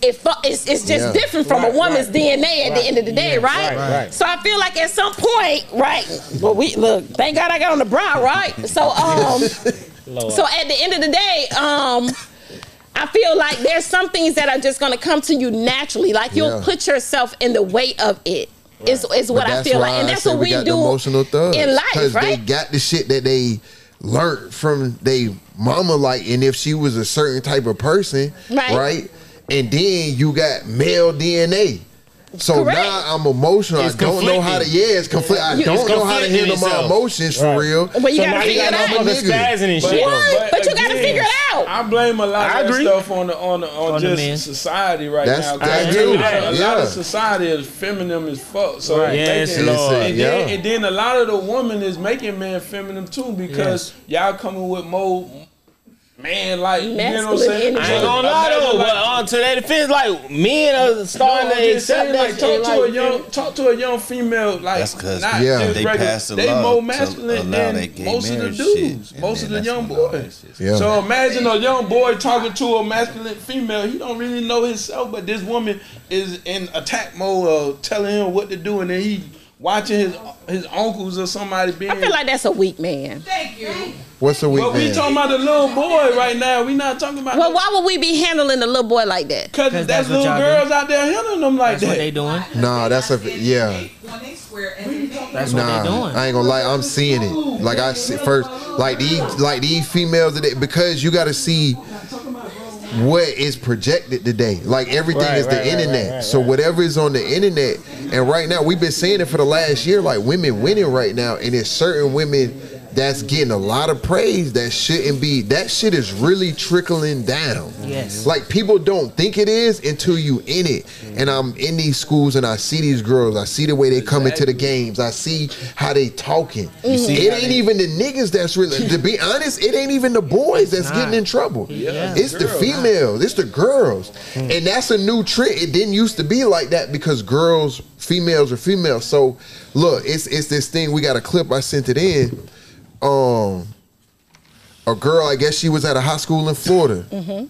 It, fu- it's, it's just Yeah. different from Right, a woman's right. DNA at the end of the day, Yeah, right? right, right. So I feel like at some point, right? Well, we look. Thank God I got on the bra, right? So um, so at the end of the day, um. I feel like there's some things that are just gonna come to you naturally. Like you'll Yeah. put yourself in the way of it. Is, is what I feel like, and that's what we, got do the emotional thugs in life, right? they got the shit that they learned from they mama. Like, and if she was a certain type of person, Right. Right, and then you got male DNA. So Correct. now I'm emotional. It's I don't know how to. Yeah, it's conflict. I You- don't know how to conflicting handle my itself. emotions for Right. real. But you so gotta figure it out. motherfuckers Nigga. spazzing and But- shit. What? But you gotta figure it out. I blame a lot I of that agree. stuff on the on the, on On the just men. society right That's- now. 'cause I agree with a lot- that. A lot of society is feminine as fuck. So Right. they Yes, can- Lord. And, Yeah. then, and then a lot of the women is making men feminine too because y'all coming with more man like you know what I'm saying. energy. I ain't gonna lie though, but on to that defense, like men are starting No, I'm to accept saying, that like, talk to like, a young, talk to a young female, like That's 'cause not Yeah. they regular- passed the they law more masculine than most of the dudes, shit, most then of the young boys. Yeah. So imagine a young boy talking to a masculine female. He don't really know himself, but this woman is in attack mode, of telling him what to do, and then he watching his his uncles or somebody being. I feel like that's a weak man. Thank you. What's the weak but we talking about the little boy right now. We not talking about. Well, why would we be handling a little boy like that? Because that's that's little y'all girls out there handling them like that. That's what they doing. Nah, that's a yeah. When they swear and they That's what Nah, they doing. I ain't gonna lie. I'm seeing it. Like I see first, like these, like these females today, because you got to see what is projected today. Like everything Right, is the right, internet. right, so whatever is on the internet, and right now we've been saying it for the last year. Like women winning right now, and it's certain women that's getting a lot of praise that shouldn't be. That shit is really trickling down. Yes. Mm-hmm. Like people don't think it is until you in it. Mm-hmm. And I'm in these schools and I see these girls. I see the way they come into the games. I see how they talking. You see it ain't they- even the niggas that's really. To be honest, it ain't even the boys that's not. getting in trouble. Yeah. It's the females. It's the girls. Mm. And that's a new trend. It didn't used to be like that because girls, females are females. So look, it's it's this thing. We got a clip. I sent it in. Um, a girl. I guess she was at a high school in Florida. Mm-hmm.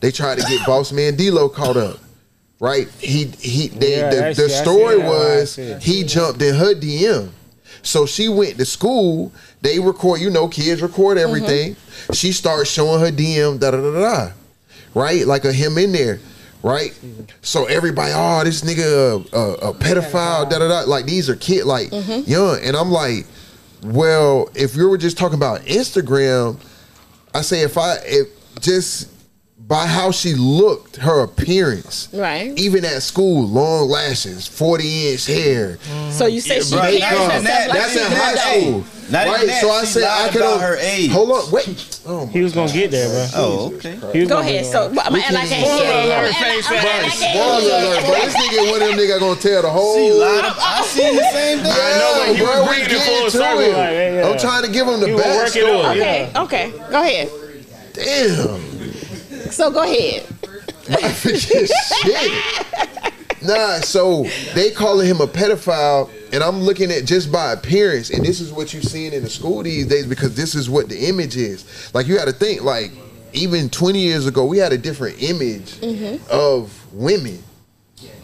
They tried to get BossMan Dlow caught up. Right? He he. They, Yeah, the that the story seen that one, I was he jumped in her DM. So she went to school. They record, you know, kids record mm-hmm. everything. She starts showing her DM, da da da da, da, right? Like a him in there, right? So everybody, oh, this nigga a, a, a pedophile, da da da. Like these are kid, like mm-hmm. young, and I'm like, well, if you were just talking about Instagram, I say if I if just by how she looked, her appearance, Right. Even at school, long lashes, forty inch hair, mm-hmm. So you say she Bro, carries herself that. like that's in high that, school. hey, not even right? that, So I she said I lied could about her age. Hold on, wait. Oh my He was gonna get there, bro. Oh, okay. Go ahead. So I'm gonna act like I ain't Spoiler alert, I'm gonna face act like I face. ain't Spoiler alert, bro. This nigga one of them nigga gonna tell the whole. She lied. ab- I seen the same thing. I know, but bro, we bringing getting to circle, it. like, yeah, yeah. I'm trying to give him the You were backstory. Okay. Okay. Go ahead. Damn. So go ahead. I shit. Nah, so they calling him a pedophile, and I'm looking at just by appearance, and this is what you're seeing in the school these days because this is what the image is. Like you got to think, like even 20 years ago, we had a different image of women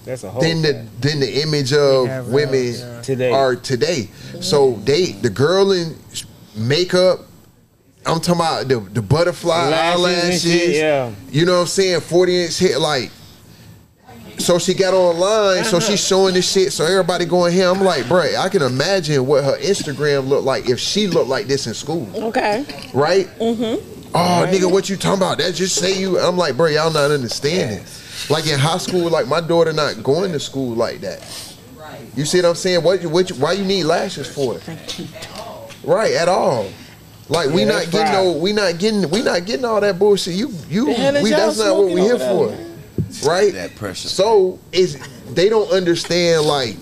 That's a whole. than the than the image of have, uh, women yeah. Today. are today. So they the girl in makeup. I'm talking about the, the butterfly Lashes eyelashes. shit, yeah. You know what I'm saying? 40 inch hit like. So she got online, so she's showing this shit. So everybody going here. I'm like, bruh, I can imagine what her Instagram looked like if she looked like this in school, Okay. right? Mm-hmm. Oh, nigga, what you talking about? That just say you. I'm like, bro, y'all not understanding. Like in high school, like my daughter not going to school like that. Right. You see what I'm saying? What, you- what, you- why you need lashes for? Right, at all. Like we Yeah, not getting fried. no, we not getting, we not getting all that bullshit. You, you, The hell is we, that's not what we here smoking for, right? That pressure. So is they don't understand like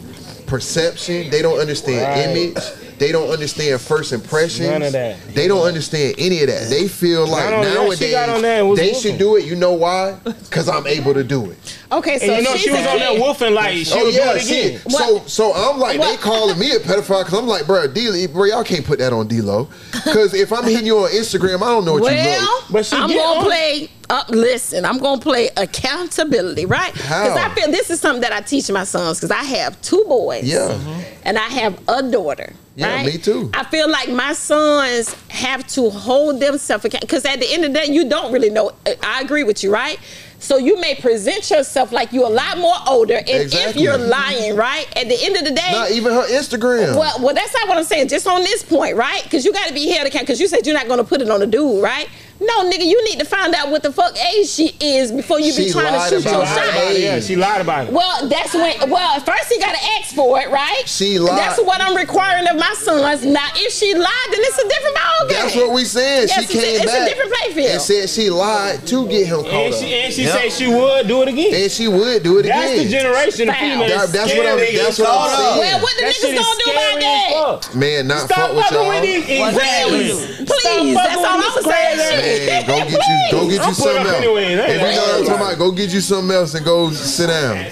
perception. They don't understand Right. image. They don't understand first impressions. None of that. They don't understand any of that. They feel like Not that, nowadays she got on there and was they whooping. should do it. You know why? Because I'm able to do it. Okay. So And you know she was on that wolfing woofing like she oh was yeah, doing it again. So so I'm like they calling me a pedophile because I'm like, bro, D, bro, y'all can't put that on Dlow. Because if I'm hitting you on Instagram, I don't know what you Well, look. But she I'm gonna on- play. Uh, listen, I'm gonna play accountability, right? Because I feel this is something that I teach my sons. Because I have two boys, Yeah. and I have a daughter. Yeah, right? me too. I feel like my sons have to hold themselves accountable. Because at the end of the day, you don't really know. Uh, I agree with you, right? So you may present yourself like you're a lot more older, and if you're lying, right? At the end of the day, Not even her Instagram. well, well, that's not what I'm saying. Just on this point, right? Because you got to be held accountable. Because you said you're not going to put it on a dude, right? No, nigga, you need to find out what the fuck age she is before you be trying to lied shoot about your her shot. age. Yeah, she lied about it. Well, that's when. Well, first he got to ask for it, right? She lied. That's what I'm requiring of my sons. Now, if she lied, then it's a different ballgame. That's what we said. Yes, she it's a- came it's a back different playfield. and said she lied to get him caught And up. she and she Yep. said she would do it again. and she would do it again. That's the again. generation of Foul. females. That- that's what I'm. niggas That's what I'm saying. Well, what the That niggas gonna do about that? Man, not Stop fuck with y'all. with these exactly. Please, Stop that's all fucking I'm with these saying. Man, go get you, go get I'm you put something else. If you know what I'm talking about, go get you something else and go sit down.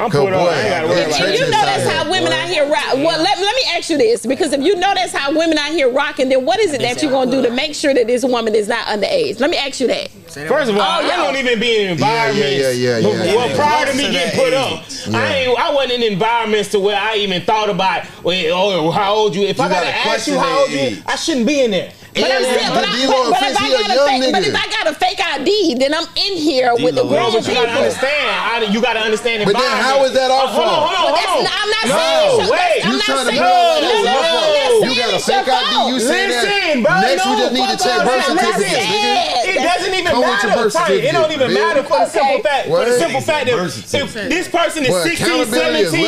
I'm Go put up. boy. I ain't gotta worry And about And it. you know that's how women out here rock. Well, let, let me ask you this, because if you know that's how women out here rocking, then what is it that you're gonna do to make sure that this woman is not underage? Let me ask you that. First of all, Oh, I yeah. don't even be in environments. yeah, yeah, yeah, Well, yeah, well, yeah. prior to me getting that put up, age. I ain't. I wasn't in environments to where I even thought about, well, oh, how old you? If I You gotta gotta ask you how old their you. I shouldn't be in there. But, I'm Yeah, but, but but, but if I got a young fake, but if I got a fake ID, then I'm in here with the Dlow, grown No, but you people. gotta understand. I, you gotta understand. But then how is that our Uh, hold on, fault? hold on, hold on. that's, I'm not No, saying. it's- wait. I'm You not trying saying, blow No, it no, no, no, fault. I'm not You got a fake ID. You fault. saying Listen, that? bro, Next, we just need to fuck check all birth certificates, It doesn't even Come with your matter. birth It don't even matter for the simple fact. For the simple fact that if this person is Well, 16, 17,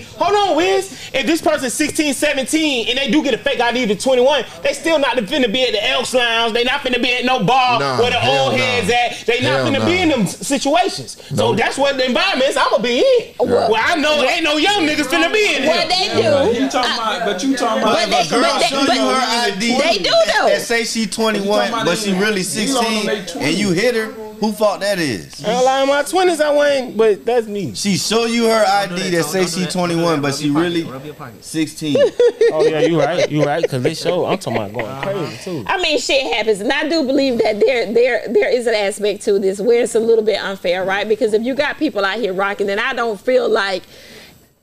18. Hold on, Wiz. If this person is 16, 17, and they do get a fake ID to 21, they still not finna be at the Elks Lounge. They not finna be at no bar Nah, where the hell old nah. heads at. They not Hell finna be in them s- situations. So that's what the environments I'ma be in. Right. Well, I know ain't no young niggas finna be in What here. they do? You talking about, but you talking about But they- If a girl but they- show you her ID, they do though. and say she 21, but she really 16, and you hit her, who fault that is? Hell, in my 20s, I wasn't, but that's me. She show you her ID that say Don't she that. 21, but she really rub your pocket. 16. Oh, yeah, you right. You right. Because this show, I'm talking about going uh-huh. crazy, too. I mean, shit happens, and I do believe that there, there, there is an aspect to this where it's a little bit unfair, right? Because if you got people out here rocking, then I don't feel like,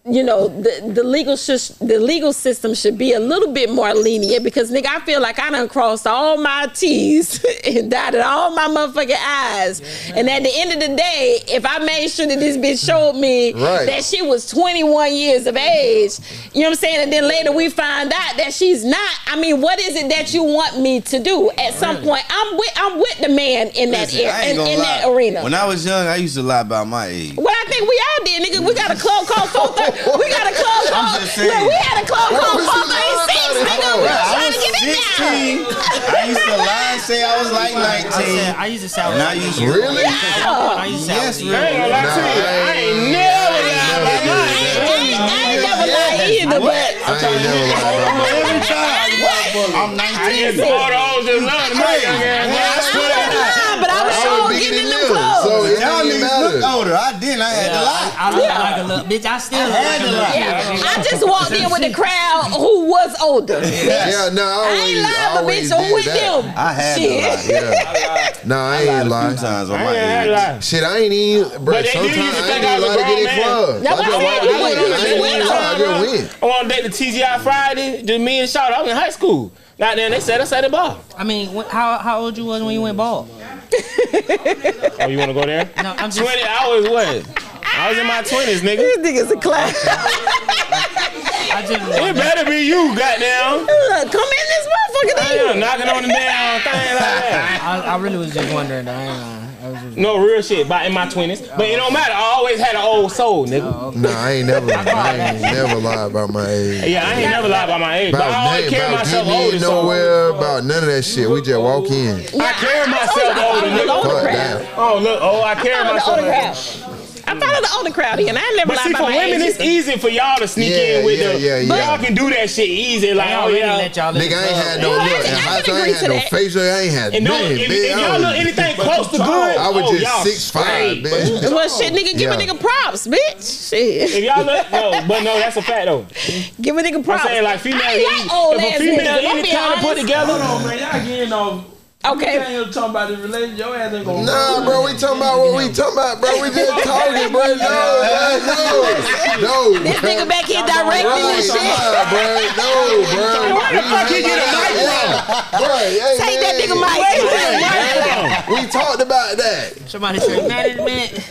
you know, the the legal shush, the legal system should be a little bit more lenient. Because nigga, I feel like I done crossed all my T's and dotted all my motherfucking I's, and at the end of the day, if I made sure that this bitch showed me Right. that she was 21 years of age, you know what I'm saying, and then later we find out that she's not. I mean, what is it that you want me to do? At some point, I'm with I'm with the man in that Listen, in, in that arena. When I was young, I used to lie about my age. Well, I think we all did, nigga. We got a club called 430. We got a club called. just saying. Look, we had a club What called was you lying 436, nigga. for? We I was trying was to get it 16. down. I used to lie and say I was like I said 19. I used to say I was And I used to Really? I used to say I Yes, was really. I ain't gonna lie to you. I ain't never lied I ain't, I ain't, I ain't never lied either, but I ain't never lied about my Every time. I'm I 19. get the photos and love to clubs. so it Y'all didn't even niggas look matter. older. I didn't. I had to lie. I look like a little bitch. I still look like a little Yeah, I just walked in with the crowd who was older. Yeah, no, I I ain't lying, but always bitch, I'm with that. them. I had Shit. to lie. Yeah. No, I ain't A few lying. times on I my ain't had Shit, I ain't even, bro. But they Sometimes used to I think ain't I even was a like to get in man. clubs. I just I walk said. in. You I went- ain't you even went lie. I on, just win. I want to date the TGI Friday, just me and Shout. I was in high school. Now then, they said us at the bar. I mean, how how old you was when you went bald? Oh, you want to go there? No, I'm just. 20 hours, what? I was in my 20s, nigga. This nigga's a class. I just. It better be you, goddamn. Come in this motherfucker. Damn, nigga. knocking on the damn thing like that. I, I really was just wondering. I ain't gonna. I was just. No real shit, but in my 20s. But it don't matter. I always had an old soul, nigga. Nah, I ain't never, I ain't never lied about my age. Yeah, I ain't never lied about my age, but I About, always nothing, carry about myself getting older. in So nowhere, about none of that shit. We just walk in. I carry myself older, I nigga. follow the Fuck that. Oh look, oh I carry I follow the older myself. Crowd. I follow the older crowd here, and I never But see, about for my women, age. it's easy for y'all to sneak Yeah, in with yeah, the. yeah, yeah. Y'all can do that shit easy, like oh yeah. let y'all. Nigga, I ain't had no Yeah, I look. can- I high I agree ain't had to no that. facial. I ain't had And don't, nothing, if, if I y'all was- look anything close to good, I was oh, just y'all six five, straight. bitch. Well, shit, nigga, give a nigga props, bitch. Shit, If y'all look, no, but no, that's a fact though. give a nigga props. I'm props. saying like female, I ain't like if a female niggas, any kind of put together, Hold on, man. Y'all getting off. Okay. You ain't talking about the relationship. Your ass ain't gonna. Nah, bro, we talking about what we talking about, bro. We just talking, bro. No, no, no. This nigga back here directing Right, and shit. nah, bro. No, bro. Where the fuck he get a mic from? Bro, hey, Take that nigga mic. We talked about that. Somebody say management.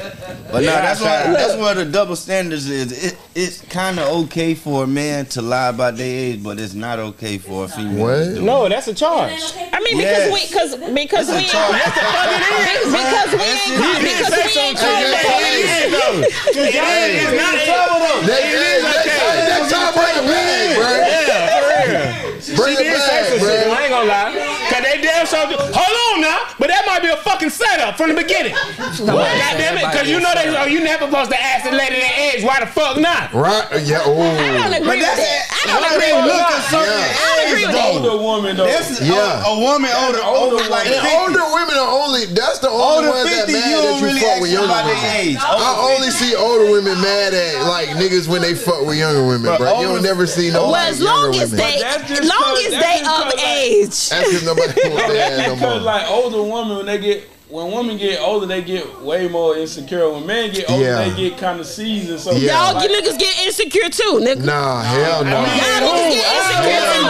But no, that's why that's where the double standards is. It, it's kind of okay for a man to lie about their age, but it's not okay for a female. What? To do it. no, that's a charge. I mean, Yes. because we, because because we, That's a charge. ain't, because we ain't, because we ain't Hey, called hey, that. It is though. It is. It's not trouble though. Next, hey, next time, next time, bring it back, bro. Yeah, for real. Bring She it did say back, some shit. bro. I ain't gonna lie. Cause they damn sure. Hold on now, but that might be a fucking setup from the beginning. God damn it, cause you know they. Oh, you never supposed to ask the lady their age. Why the fuck not? Right? Uh, yeah. I don't Oh. agree with that. I don't agree with look that. Yeah. I don't agree with that. Older woman though. That's Yeah. a, a woman older, older like And 50. older women are only. That's the only Older ones that mad you that don't you really fuck with younger women. age. I only see older women mad at like niggas when they fuck with younger women, bro. You don't never see no Well, like, as long as they, that's just long as that's they just of age. That's because nobody wants their ass no more. like older women, when they get when women get older, they get way more insecure. When men get older, Yeah. they get kind of seasoned. So Yeah. Y'all, you niggas get insecure too, nigga. Nah, hell no. Y'all niggas get insecure too.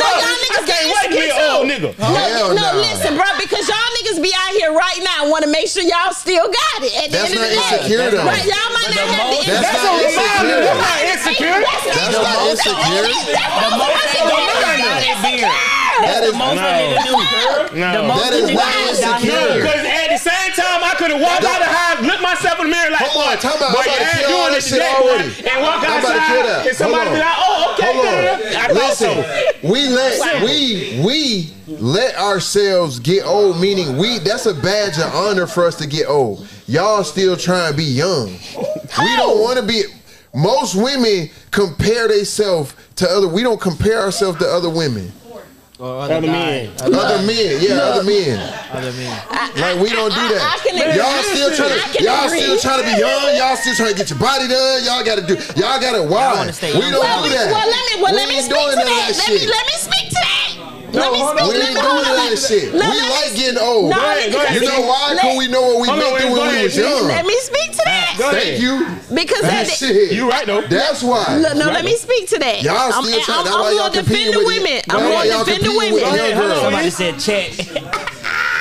No, y'all niggas get Wait me, insecure old too. nigga. Hell No, nah. listen, bro, because y'all niggas be out here right now want to make sure y'all still got it at the That's end of the day. insecure though. Right, y'all might not have the That's That's not on the mind. insecure. That's not insecure. That's not insecure. The most they do is dye their beard that is most no. I do. No. The most that is why. Because at the same time, I could have walked out of the house, looked myself in the mirror like, Hold on, talk about, but I'm about doing this today, already. Boy, and walk outside, and somebody be like, oh, okay, Hold. On. Listen, we let, we, we let ourselves get old, meaning we, that's a badge of honor for us to get old. Y'all still trying to be young. We don't want to be, most women compare themselves to other, we don't compare ourselves to other women. Or Other guy. men. Other men, yeah, other men. Other men. Like we don't do I- that. I can agree. y'all still trying to y'all agree. still trying to be young. Y'all still trying to get your body done. Y'all got to do. Y'all got to why? We don't Well, do that. well, let me well, we let me ain't speak doing to that. of that Let me let me speak to that. Let me speak. We let ain't me- doing hold none on. of that shit. No, we let me- like getting old. No, Go ahead. You know why? Because we know what we Hold on, went through when we was young. Let me speak to that. Go ahead. Thank you. Because That that, shit. You right though. That's why. Look, no, let me speak to that. Y'all I'm, still trying. I'm, That's I'm why y'all gonna defend the women. I'm gonna defend the women. young hold on. girls. Somebody said check.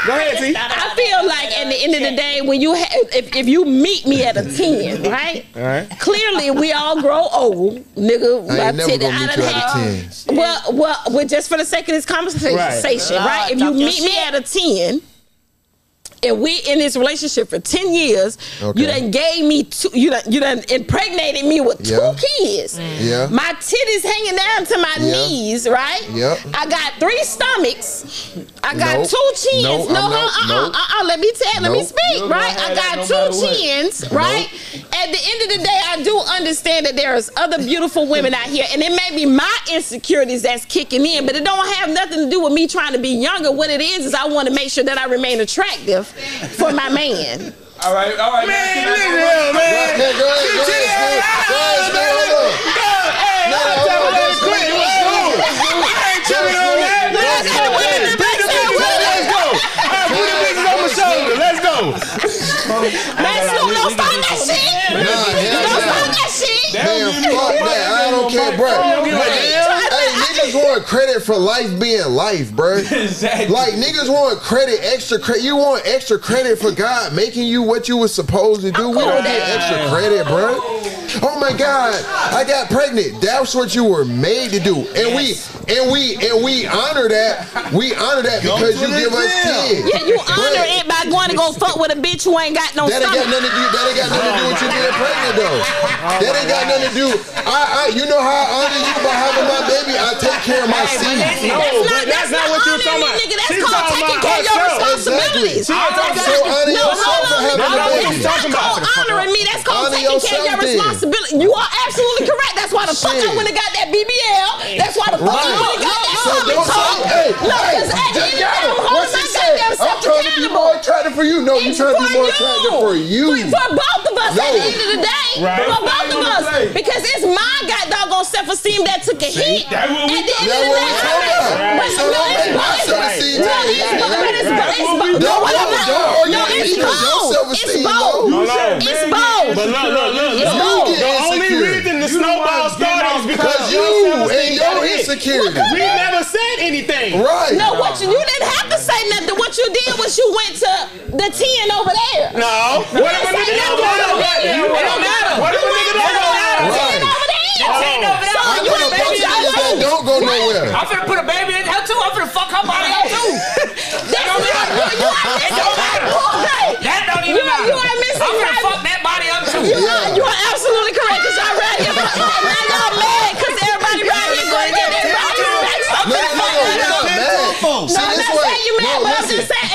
Go ahead, T. I feel like at the end of the day, when you ha- if, if you meet me at a ten, right? All right. Clearly, we all grow old, nigga. I ain't never tell gonna meet you at a 10. Well, well, well, just for the sake of this conversation, Right. right? If you meet me at a ten. And we in this relationship for ten years. Okay. You done gave me two. You done you done impregnated me with Yeah. two kids. Yeah. My titties hanging down to my Yeah. knees, right? Yep. I got three stomachs. I got Nope. two chins. Nope, no, I'm not- uh, uh, nope. uh, uh, let me tell. Let me speak, You're right? I got that no two what. chins, right? At the end of the day, I do understand that there's other beautiful women out here, and it may be my insecurities that's kicking in, but it don't have nothing to do with me trying to be younger. What it is is I want to make sure that I remain attractive for my man. All right, all right. Man, can I listen go here, one? man. Okay, go ahead, go ahead, Scoop. Go ahead, Scoop. Hold on. Hey, No, I'm hold telling on, you, let's quick, go. let's go. I ain't tripping on that. Let's go. Hey, Let's beat the go. bitches, Let's go. Hey, put the bitches on my shoulder. Let's go. Man, Snoop, don't start that shit. Nah, hell Don't nah. start that shit. Man, fuck that. I don't care, bro. Hey, niggas want credit for life being life, bro. Exactly. Like niggas want credit, extra credit. You want extra credit for God making you what you was supposed to do. We don't get extra credit, bro. Oh my God, I got pregnant. That's what you were made to do, and we and we and we honor that. We honor that because you give us kids. Yeah, you But honor it by going to go fuck with a bitch who ain't got no That ain't got nothing to do. That ain't got nothing to do with you being pregnant, though. That ain't got nothing to do. I, I, you know how I honor you by having my baby. I take care of my seed. No, but that's not what you're talking about. Nigga, that's She's called taking care of your responsibilities. Exactly. That's- So honor no, hold on. No, no, that's not called honoring me. That's called taking care of your responsibility. You are absolutely correct. That's why the fuck I went and got that BBL. That's why the fuck I went and got that So tummy don't tuck. say, hey, No, hey, 'cause at the end of the day. I'm holding my he saying? goddamn I'm self trying to be more attractive for you. No, you It's trying to be for more you. attractive for you. For both of us No. at the end of the day. Right. For both of us. Because it's my god doggone self-esteem that took a hit. that's what we at the end That's of the what day. we talking about. But So no, don't it's make my both. self-esteem No, take it's both. But it's both. It's both. No, Don't- what don't- about- don't argue No, with it's because your both. It's self-esteem both. low. Hold. It's both. But look, look, look, It's both. You The get only insecure. reason the You the snowball ones getting started is off because Because your you self-esteem and got your hit. insecurity. We never said anything. Right. No, what you, you didn't have to say nothing. What you did was you went to the 10 over there. No. What if a nigga don't no, know? no, It don't matter. What if a nigga don't know? Right. I know the bunch of niggas that don't go nowhere. I'm finna put a baby in her too. I'm finna fuck her body up too. That don't matter. It don't matter. That don't even You- matter. you are missing I'm finna right- fuck that body up too. You, are, you are absolutely correct because y'all right here. Now y'all mad because everybody right here going to get their bodies back. No, no, no, we're not mad. No, See, I'm this not way- saying you mad, no, but I'm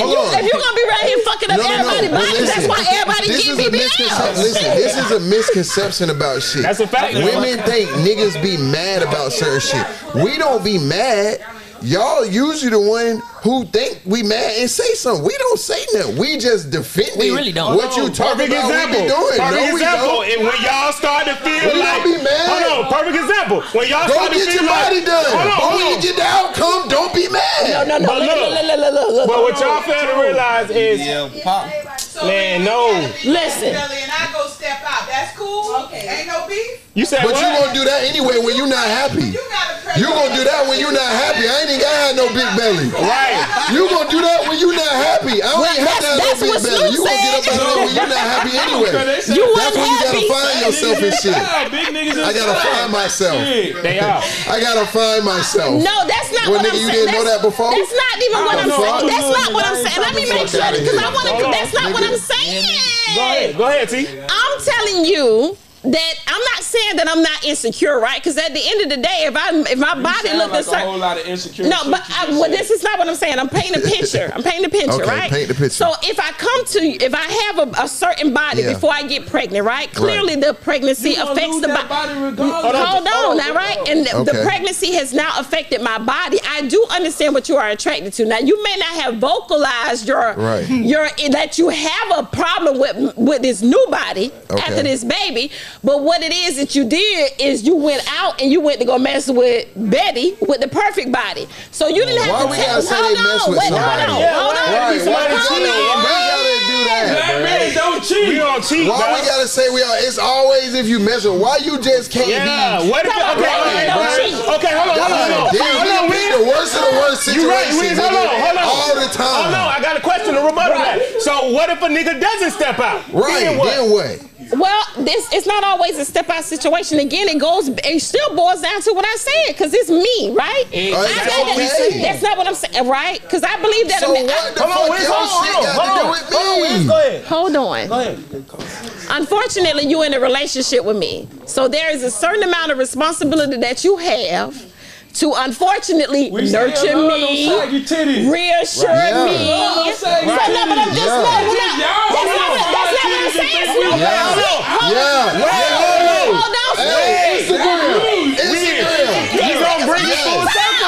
listen, if, hold you, on. if you're going to be right here fucking up No, no, no. everybody's but bodies, that's why everybody this get is a misconception. BBL. Listen, this is a misconception about shit. That's a fact. Women think niggas be mad about certain shit. We don't be mad. Y'all usually the one who think we mad and say something. We don't say nothing. We just defend We really don't. what you talking Perfect about example. we be doing. Perfect no, we example. don't. And when y'all start to feel We don't like, be mad. hold on. Perfect example. When y'all Go start to get feel your like, body done. Hold on, but hold when you get the outcome, don't be mad. No, no, no. But Look, look. look, look, look, look, look. But what y'all fail to realize is, Yeah, pop. Man, no. when you get a Listen. belly And I go step out. That's cool. Okay. Ain't no beef. You said But what? you gonna do that anyway when you're not happy. You got a You gonna do that when you're not happy. I ain't even gotta have no big belly. Right. You gonna do that when you're not happy. I don't Well, even have to have no big that's belly. Snoop You gonna get up said. out of there when you not happy anyway. You That's wasn't when you gotta find yourself and shit. Yeah, big niggas I gotta find myself. Shit. They are. I gotta find myself. No, that's not Well, what nigga, I'm you saying. didn't know that's, that before? That's not even what I'm saying. That's not what I'm saying. Let me make sure because I want to. That's not what I'm saying. Go ahead. saying. Go ahead, T. I'm telling you that I'm not saying that I'm not insecure, right? Because at the end of the day, if I if my body sound looked like a certain whole lot of insecure no, but I, well, this is not what I'm saying. I'm painting a picture. I'm painting a picture, Okay, right? paint the picture. So if I come to, if I have a, a certain body Yeah. before I get pregnant, right? Clearly, the pregnancy affects the that body. body regardless. Hold on, oh, now, right? And the, the pregnancy has now affected my body. I do understand what you are attracted to. Now, you may not have vocalized your Right. your that you have a problem with with this new body Okay. after this baby. But what it is that you did is you went out and you went to go mess with Betty with the perfect body. So you didn't have Why to we take- gotta say hold they mess on, with wait, somebody? Hold on, Yeah, hold on. why Right, why Hold we on. gotta, do that, Black bro? men don't cheat. We don't cheat, Why bro. we gotta say we are? It's always if you mess with. Why you just can't Yeah. be? What if? Come on, Okay, okay, don't cheat. Okay, hold on, hold on, hold on. Damn, Hold we on, pick Wiz. the worst of the worst You right, situation. Wiz. Hold on, hold on. All the oh, time. Hold on, I got a question to rebuttal that. So what if a nigga doesn't step out? Right, Then what? then what? Well, this it's not always a step out situation. Again, it goes it still boils down to what I said because it's me, right? It- that's said what we that- that's not what I'm saying, right? Because I believe that. So a man- what the Hold on, fuck Wiz. your Hold on, hold on, hold to do on. Hold on, Go ahead. Hold on. Go ahead. Unfortunately, you're in a relationship with me. So there is a certain amount of responsibility that you have to unfortunately We still nurture me, them saggy titties. reassure Yeah. me. Love them saggy So no, but I'm just Yeah. no, we're not- Y'all that's not love what- that's not what I'm saggy saying, titties. Snoop. Yeah. Hold on. Yeah. Wait, hold on. Hold on, Hey, Snoop. Instagram. Instagram. We gonna bring it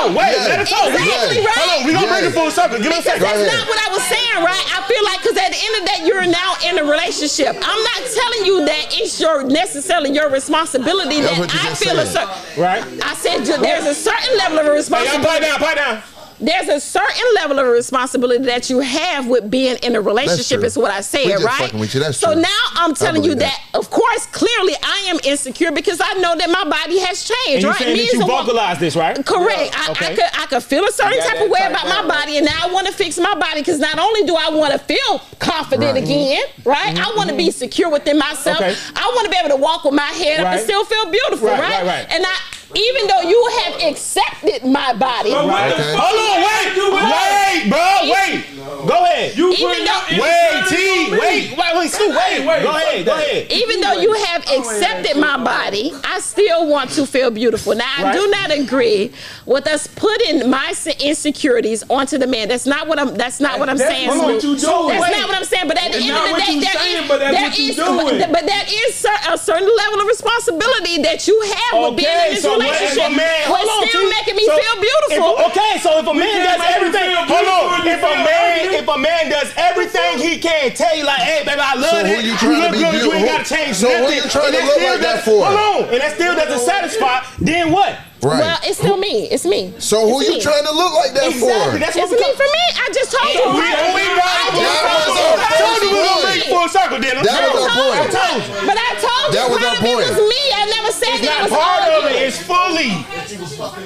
full. Wait, Yes. let us talk. We Exactly gonna- right. Hold on, we gonna bring it Yes. full circle. Give us a second. that's ahead. not what I was saying, right? I feel like because at the end of that, you're now in a relationship. I'm not telling you that it's your necessarily your responsibility That's that I just feel a certain. Right? I said there's a certain level of Hey, y'all responsibility. pipe down, pipe down. There's a certain level of responsibility that you have with being in a relationship. true. Is what I said, We just right? fucking with you. That's so true. now I'm telling you that. that. of course, clearly I am insecure because I know that my body has changed. And you right? saying Me that as you a woman- vocalize this, right? Correct. I, I Okay. could I could feel a certain type of way type about my down. body, and now I want to fix my body because not only do I want to feel confident Right. again, right? I want to be mm-hmm. secure within myself. Okay. I want to be able to walk with my head up and still feel beautiful, Right, right? right, right. And I, even though you have accepted my body, But what the Okay. Hold on, wait, do with that? wait, bro, wait. Go ahead. You Even though- your Wait, T, wait, wait, wait, Stu, wait. wait, Go ahead, go ahead. even though you have accepted my body, I still want to feel beautiful. Now, I Right. do not agree with us putting my insecurities onto the man. That's not what I'm. That's not what I'm That's saying. what you doing. That's Wait. not what I'm saying. But at the It's end of the day, you there saying, is- but that's there what doing. But, but that is a certain level of responsibility that you have with being Okay, in this so what if relationship. a man, but on, still T. making me So feel beautiful. If, okay, so if a man does everything, hold on. you If a man, if a man does everything he can, tell you like, hey, baby, I love So it. who you trying to look be good, You ain't gotta change So who nothing. you trying to look like that for? Hold on, and that still doesn't satisfy. Then what? Right. Well, it's still me. It's me. so who It's you me. trying to look like that Exactly. for? That's what It's we me for me. I just told you. We, we, we, I just told you. I told you we were gonna point. it full circle, then. That was our told point. you. But I told you That was part our of it point. was me. I never said It's that not it was part all of it. It's fully.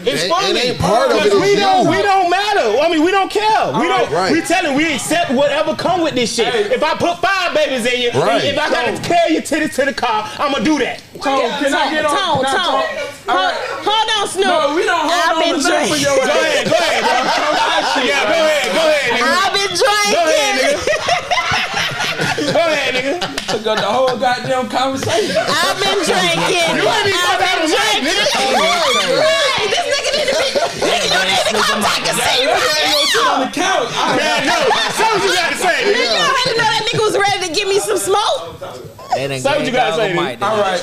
It's It- fully. it ain't part of it, We don't. you. We don't matter. I mean, we don't care. We don't. Right. We telling. We accept whatever come with this shit. If I put five babies in you, and if I gotta carry your titties to the car, I'ma do that. Tone, can I get on? Tone, can tone. Hold, right. hold on, Snoop. No, we don't hold I've on been to nothing for drinking. Go ahead. Go ahead. Bro. Yeah. Go ahead. Go ahead, nigga. I've been drinking. Go ahead, Go ahead, nigga. Took up the whole goddamn conversation. I've been drinking. You ain't even I've got that been right, drinking. nigga. Right, this nigga need to be. Nigga, you need to come take a seat Look right at your shit on the couch. I- Man, no. Say what you gotta say, Nigga, You nigga. already know that nigga was ready to give me some smoke. Say what you gotta say, nigga. All right.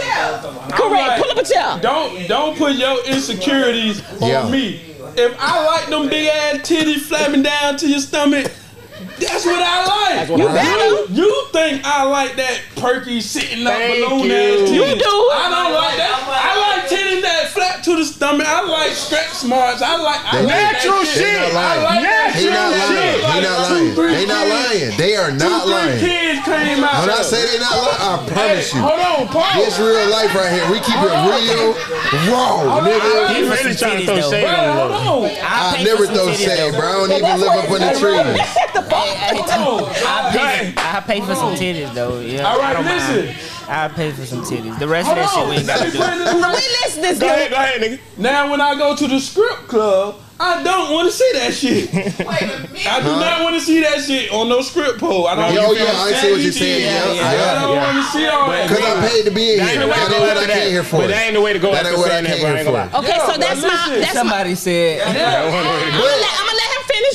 Correct. Pull up a chair. Don't don't put your insecurities on Yeah. me. If I like them big ass titties flapping down to your stomach, that's what I like. What You better. You, you think I like that perky sitting up Thank balloon you. ass? You do. I don't like that. I like titties that flap to the stomach. I like stretch marks. I like I They- like that Natural shit. shit. They not lying. I like He not lying. shit. He not lying. two, three They not lying. They are not three lying. kids came out. When I say they not lying, I promise Hey, you. Hold on, pause. This real life right here. We keep it real, raw, nigga. He really trying to throw though. shade on hold on. I pay never throw shade, bro. I don't even live up on the trees. Hey, hey, Hold on. I Go pay, ahead. I pay for some oh. titties though. Yeah, All right, I don't listen. Mind. I pay for some titties. The rest Hold of that shit we ain't gotta do. put it We the- listen this Go nigga. ahead, go ahead, nigga. Now, when I go to the strip club, I don't want to see that shit. I do not want to see that shit on no script pole. I don't. Yo, want to yeah, I see what you're saying. Yeah, I yeah. don't want to see all that. Cause I paid to be in That ain't here. the way That to ain't go what I after came here that. for. But that ain't the way to go That after ain't what I saying that. I here ain't gonna for. lie. Okay, so that's my that's. Somebody said. I'm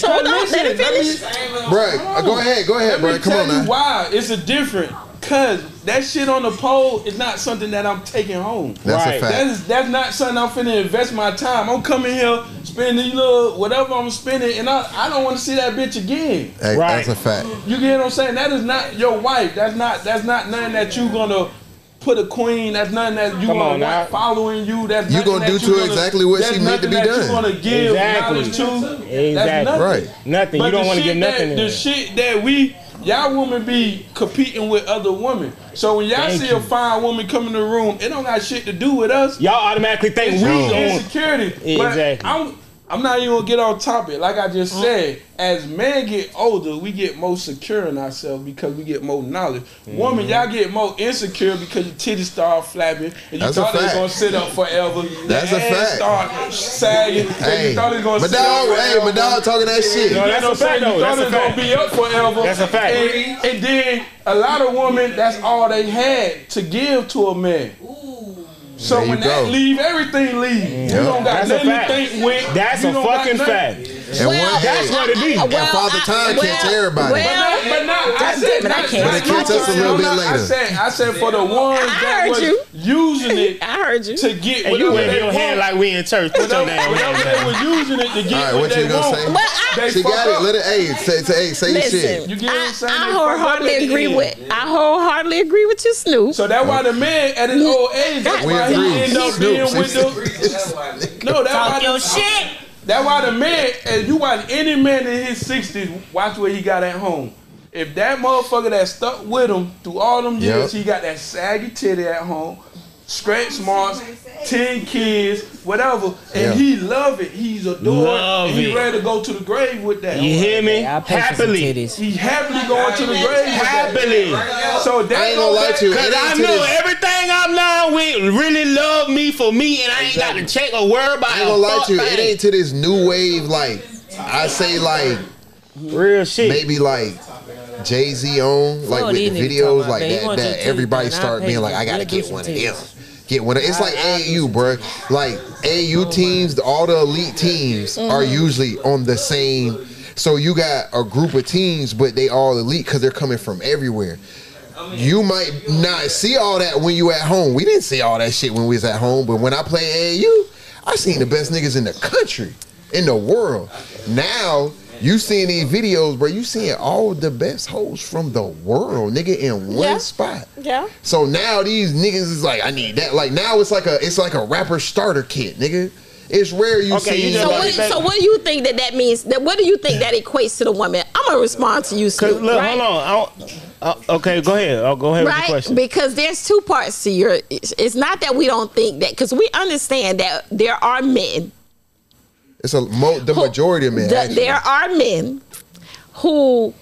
finish. Hold on, let him finish. Bruh, go ahead, go ahead, Let me bruh. Come on you now. why it's a different. Cause that shit on the pole is not something that I'm taking home. That's Right. a fact. That's that's not something I'm finna invest my time. I'm coming here spending these little whatever I'm spending, and I, I don't want to see that bitch again. Hey, Right. that's a fact. You get what I'm saying? That is not your wife. That's not that's not nothing that you gonna put a queen. That's nothing that you Come gonna want following you. That's You nothing gonna that do to gonna- exactly what she need to be that done. You gonna give Exactly. knowledge to. Exactly. That's nothing. Right. Nothing. But You don't want to shit give nothing That, in the there. shit that we y'all women be competing with other women. So when y'all Thank see you. a fine woman come in the room, it don't got shit to do with us. Y'all automatically think It's we just on. insecurity. But Exactly. I'm I'm not even gonna get on topic. Like I just said, as men get older, we get more secure in ourselves because we get more knowledge. Woman, Mm-hmm. y'all get more insecure because your titties start flapping and you That's thought they was gonna sit up forever. That's Your a fact. Start sagging. and Hey, you thought it was gonna my sit up dog, hey, forever. my dog talking that shit. No, that's You a fact, what I'm saying? though. You thought a it was gonna be up forever. That's a fact. And, and then a lot of women, that's all they had to give to a man. So There when go. that leave, everything leave. You don't got That's a nothing fact. to think with. That's You a fucking fact. And one, That's what it be. Well, Father Time can't tell everybody. But Well, not, but not, I said, damn it, I can't. But it kills us a little turn. bit I said, I said for the ones I that was you. using it I heard you. to get And you whatever wave your hand like we in church. Put your name. damn whatever hand they down. was using it to get All right, what, what they you gonna want. say? Well, I- They She fuck got it. up. Let it. Hey, say, say, hey, say your shit. You get what I'm saying? I They fuck up wholeheartedly agree with. I wholeheartedly agree with you, Snoop. So that's why the man at his old age, that's We why agree. he end up Snoop, being see, with the. No, that's Talk why your shit. That's why the man, if you watch any man in his sixties, watch what he got at home. If that motherfucker that stuck with him through all them years, Yep. he got that saggy titty at home, stretch marks, ten kids, whatever, and Yeah. he love it. He's adored. Love and he it. ready to go to the grave with that. You hear me? I pay Happily. titties. He happily going to the grave. with that. Happily. So that I ain't gonna lie to you. Cause I know everything I'm down with really love me for me, and I ain't got to check a word about I ain't gonna lie to you. It ain't to this new wave. Like I say, like real shit. maybe like Jay Z on like Fuck with the videos like that. That everybody start being like. I gotta get one of them. Get one it's like AAU, bro. Like AAU teams, all the elite teams are usually on the same. So you got a group of teams, but they all elite because they're coming from everywhere. You might not see all that when you at home. We didn't see all that shit when we was at home, but when I play AAU, I seen the best niggas in the country, in the world. Now you seeing these videos, bro. You seeing all the best hoes from the world, nigga, in one Yeah. spot. Yeah. So now these niggas is like, I need that. Like now it's like a it's like a rapper starter kit, nigga. It's rare you Okay, see. you So what, so what do you think that that means? That what do you think that equates to the woman? I'm gonna respond to you, Cause Snoop. look, right? hold on. I don't, uh, okay, go ahead. I'll go ahead with the Right, question. because there's two parts to your. It's it's not that we don't think that, because we understand that there are men. It's a mo- the majority of men. the- there are men who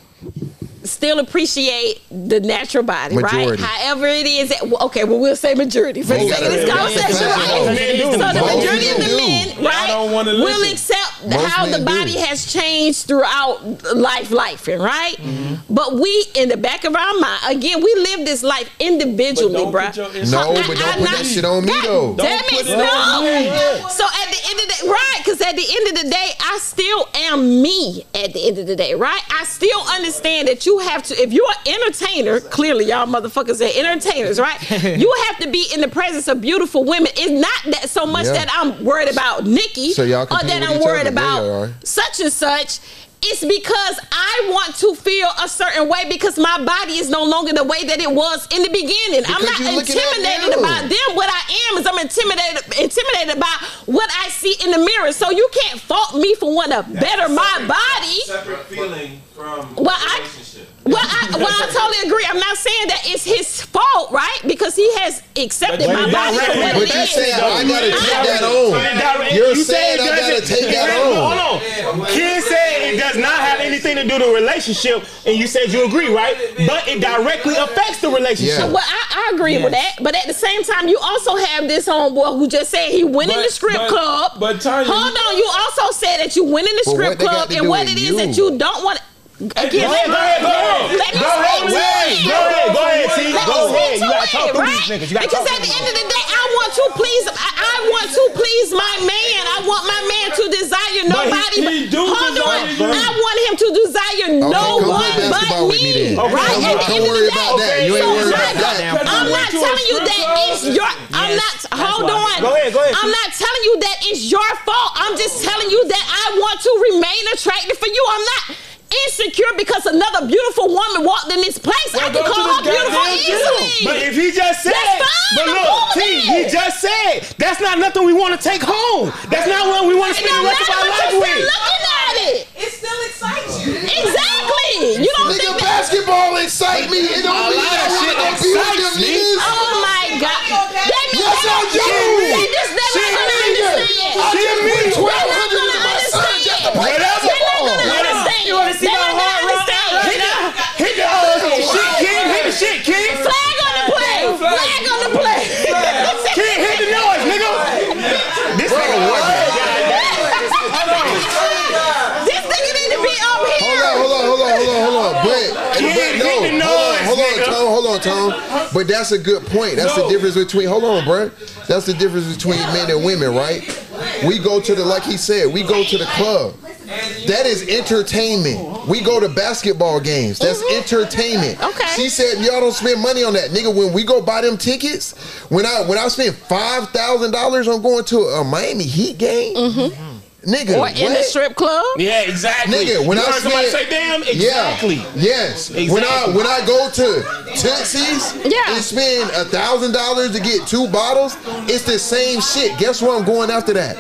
still appreciate the natural body, Majority. right? However it is. That, well, okay, well we'll say majority for the sake of this conversation, right? So the majority of the men do. men, Y'all right, don't wanna will accept Most how the men do. body has changed throughout life, life, right? Mm-hmm. But we, in the back of our mind, again, we live this life individually, But don't bruh. put your- no, I- but I- don't put that shit on me though. Damn it, it no. So at the end of the right, because at the end of the day, I still am me. At the end of the day, right? I still understand that you have to. If you're an entertainer, clearly y'all motherfuckers are entertainers, right? you have to be in the presence of beautiful women. It's not that so much Yeah. that I'm worried about Nikki, So y'all or compete that I'm worried about such and such. It's because I want to feel a certain way because my body is no longer the way that it was in the beginning. I'm not you looking at intimidated about them. What I am is I'm intimidated intimidated by what I see in the mirror. So you can't fault me for wanting to better my body. Separate feeling from Well, I- relationship. Well, I, well, I totally agree. I'm not saying that it's his fault, right? Because he has accepted But my you body for what But you is. saying I gotta take that on. You're you saying said I it gotta doesn't- take that Hold on. on. Kid said it does not have anything to do with the relationship, and you said you agree, right? But it directly affects the relationship. Yeah. Well, I, I agree with that, but at the same time, you also have this homeboy who just said he went in the strip but- club. but Tanya, hold on, you also said that you went in the But strip what they got club and what with it is you? that you don't want. Again, Go ahead, go ahead, go ahead. Let me Go ahead, speak to wait, it. go ahead, go ahead, see, Let me go speak ahead. to You gotta it, talk through right? these niggas. You gotta because talk at the through end of the day, I want to please. I, I want to please my man. I want my man to desire nobody. he do hold desire on, you. I want him to desire no come play one but basketball with me me. then. Right? Okay, At the don't end of worry the day, about that. You ain't so worried about right, that. I'm not You went to a telling you strip that club? it's your. I'm Yes, not. that's Hold why. on. Go ahead, go ahead, I'm see. not telling you that it's your fault. I'm just telling you that I want to remain attractive for you. I'm not insecure because another beautiful woman walked in this place. I can call her beautiful goddamn gym. easily. But if he just said, That's fine, but look, T, he just said that's not nothing we want to take home. That's not what we want to it spend the rest of our life with. looking at it. It still excites you. Exactly. You don't Nigga, think that. basketball excite me. It don't mean that shit wanna go be with excites me. niggas. Oh my God. That means Yes, I do. That just they're Shit, nigga. understand. I Shit, just me. put They're twelve not hundred gonna my son just to understand. play They're basketball. gonna understand. You wanna see They're my not heart gonna rock? understand. Hit the, hit the uh, shit, kid. Hit the shit, kid. Flag on the play. Flag on the play. Kid, hit the noise, nigga. This nigga what? This nigga need to be up here. Hold on, hold on, hold on, hold on, hold on. But, Kid, but no, hit the hold on, noise, hold on, nigga. Tom, hold on, Tom. But that's a good point. That's the difference between. Hold on, bruh. That's the difference between men and women, right? We go to the, like he said, we go to the club. That is entertainment. We go to basketball games. That's entertainment. Mm-hmm. Okay. She said y'all don't spend money on that, nigga. When we go buy them tickets, when I when I spend five thousand dollars on going to a Miami Heat game, nigga. Or in the strip club. Yeah, exactly. Nigga, when you I heard somebody say damn, exactly. Yeah. Yes. When I when I go to Tootsie's Yeah. and spend a thousand dollars to get two bottles, it's the same shit. Guess where I'm going after that?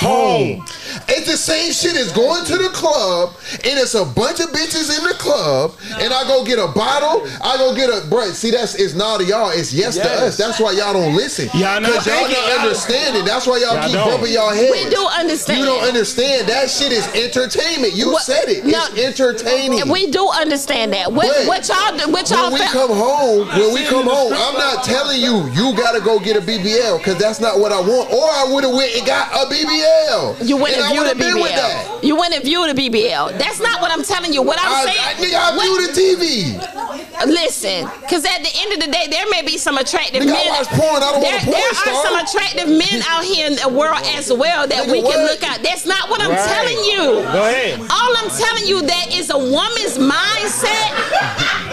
Home. It's the same shit as going to the club and it's a bunch of bitches in the club and I go get a bottle. I go get a bruh. See, that's it's not to y'all. It's yes, to us. That's why y'all don't listen. Y'all know Cause y'all thinking, not understand it. That's why y'all, Y'all keep don't. bumping y'all heads. We do understand. You don't understand. That shit is entertainment. You What- said it. no. it's entertaining. We do understand that. What, But what y'all do- what y'all when we felt- come home, when we come home, I'm not telling you you gotta go get a BBL because that's not what I want. Or I would have went and got a BBL. You went and and viewed a would've been with that. BBL. You went and viewed a BBL. That's not what I'm telling you. What I'm I, saying, I, nigga, I what- viewed the TV. Listen, because at the end of the day, there may be some attractive Nigga, I men. watch porn. I don't there, want a porn there are some attractive men out here in the world as well that Nigga, we can what? look at. That's not what I'm Right. telling you. Go ahead. All I'm telling you that is a woman's mindset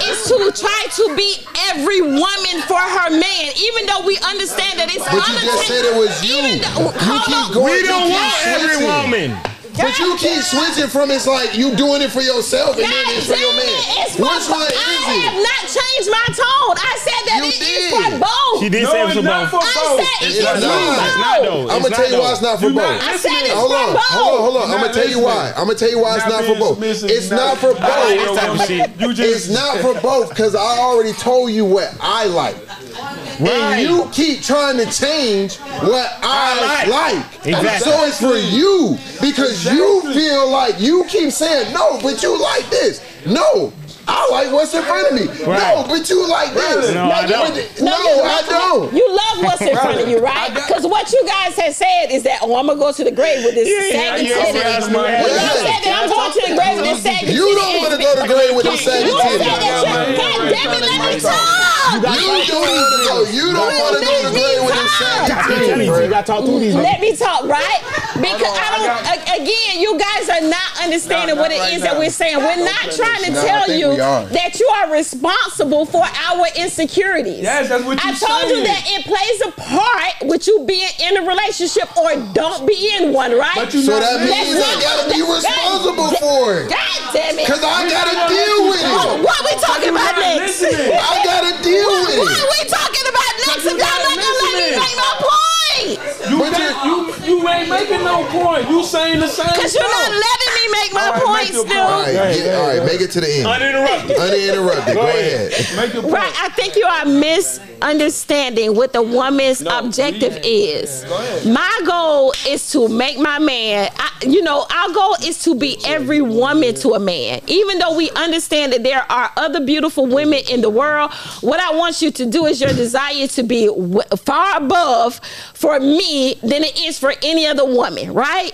is to try to be every woman for her man, even though we understand that it's But you just said it was you. Even though, You hold keep on. going. We don't keep want every switching. Woman. But you keep switching from it's like you doing it for yourself and then it's for your man. it, it's for Which one both. is I it? have not changed my tone. I said that You it is did. for both. She did No, say it it's was not about. for I both. said It's it is not. for It's both. not though. I'm gonna It's tell you why though. it's not for You not both. I said it's Hold for on, both. hold on, hold on. I'm gonna tell you why. listening. I'm gonna tell you why it's Not not for both. It's not- not for I like this both. type of just It's not for both because I already told you what I like. Right. And you keep trying to change what I, I like. like. Exactly. So it's for you because you feel like you keep saying no, but you like this. No. I like what's in front of me. No, but you like this. No, I don't. But- No, you I don't. You love what's in front of you, right? Because what you guys have said is that, oh, I'm gonna go to the grave with this Yeah, saggy yeah, titty. yeah, Well, you said that I'm going to the grave with this saggy You don't want to go to grave with them saggy You said titties. God damn it, let me talk. talk. You don't want to go. You don't want to go to grade with them I'm same telling team, you, gotta talk through these. Let me talk, right? Because I don't. a- Again, you guys are not understanding No, what not it right is that we're saying. We're not trying to tell you we are. That you are responsible for our insecurities. Yes, that's what I you told you that it plays a part with you being in a relationship or don't be in one, right? But you So not that listening. means I gotta be responsible for it. God damn it. Cause I gotta deal with Oh, it. what we talking about next? listening. I gotta deal What, with what it. are we talking about next? you If y'all not not gonna let me make my point. You, But got- you, you ain't making no point. You saying the same Cause you're not letting me make my All right, point make your still. All right, get, all right, make it to the end. Uninterrupted. Uninterrupted. Go Go ahead. Make your point. Right, I think you are misunderstanding what the woman's objective is. My goal is to make my man, I, you know, our goal is to be every woman to a man. Even though we understand that there are other beautiful women in the world, what I want you to do is your desire to be w- far above for me than it is for any other woman, right?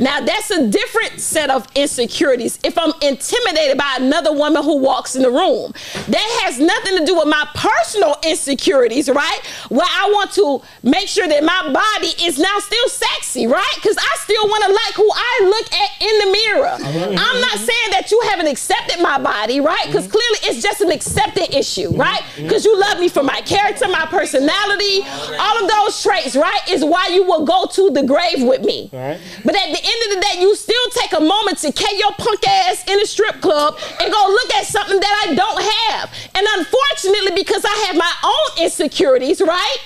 Now, that's a different set of insecurities. If I'm intimidated by another woman who walks in the room, that has nothing to do with my personal insecurities, right? Where I want to make sure that my body is now still sexy, right? Because I still want to like who I look at in the mirror. I'm not saying that you haven't accepted my body, right? Because mm-hmm. clearly it's just an accepting issue, mm-hmm. right? Because you love me for my character, my personality, all of those traits, right? Is why you will go to the grave with me. Right. But at the end of the day, you still take a moment to K your punk ass in a strip club and go look at something that I don't have. And unfortunately, because I have my own insecurities, right?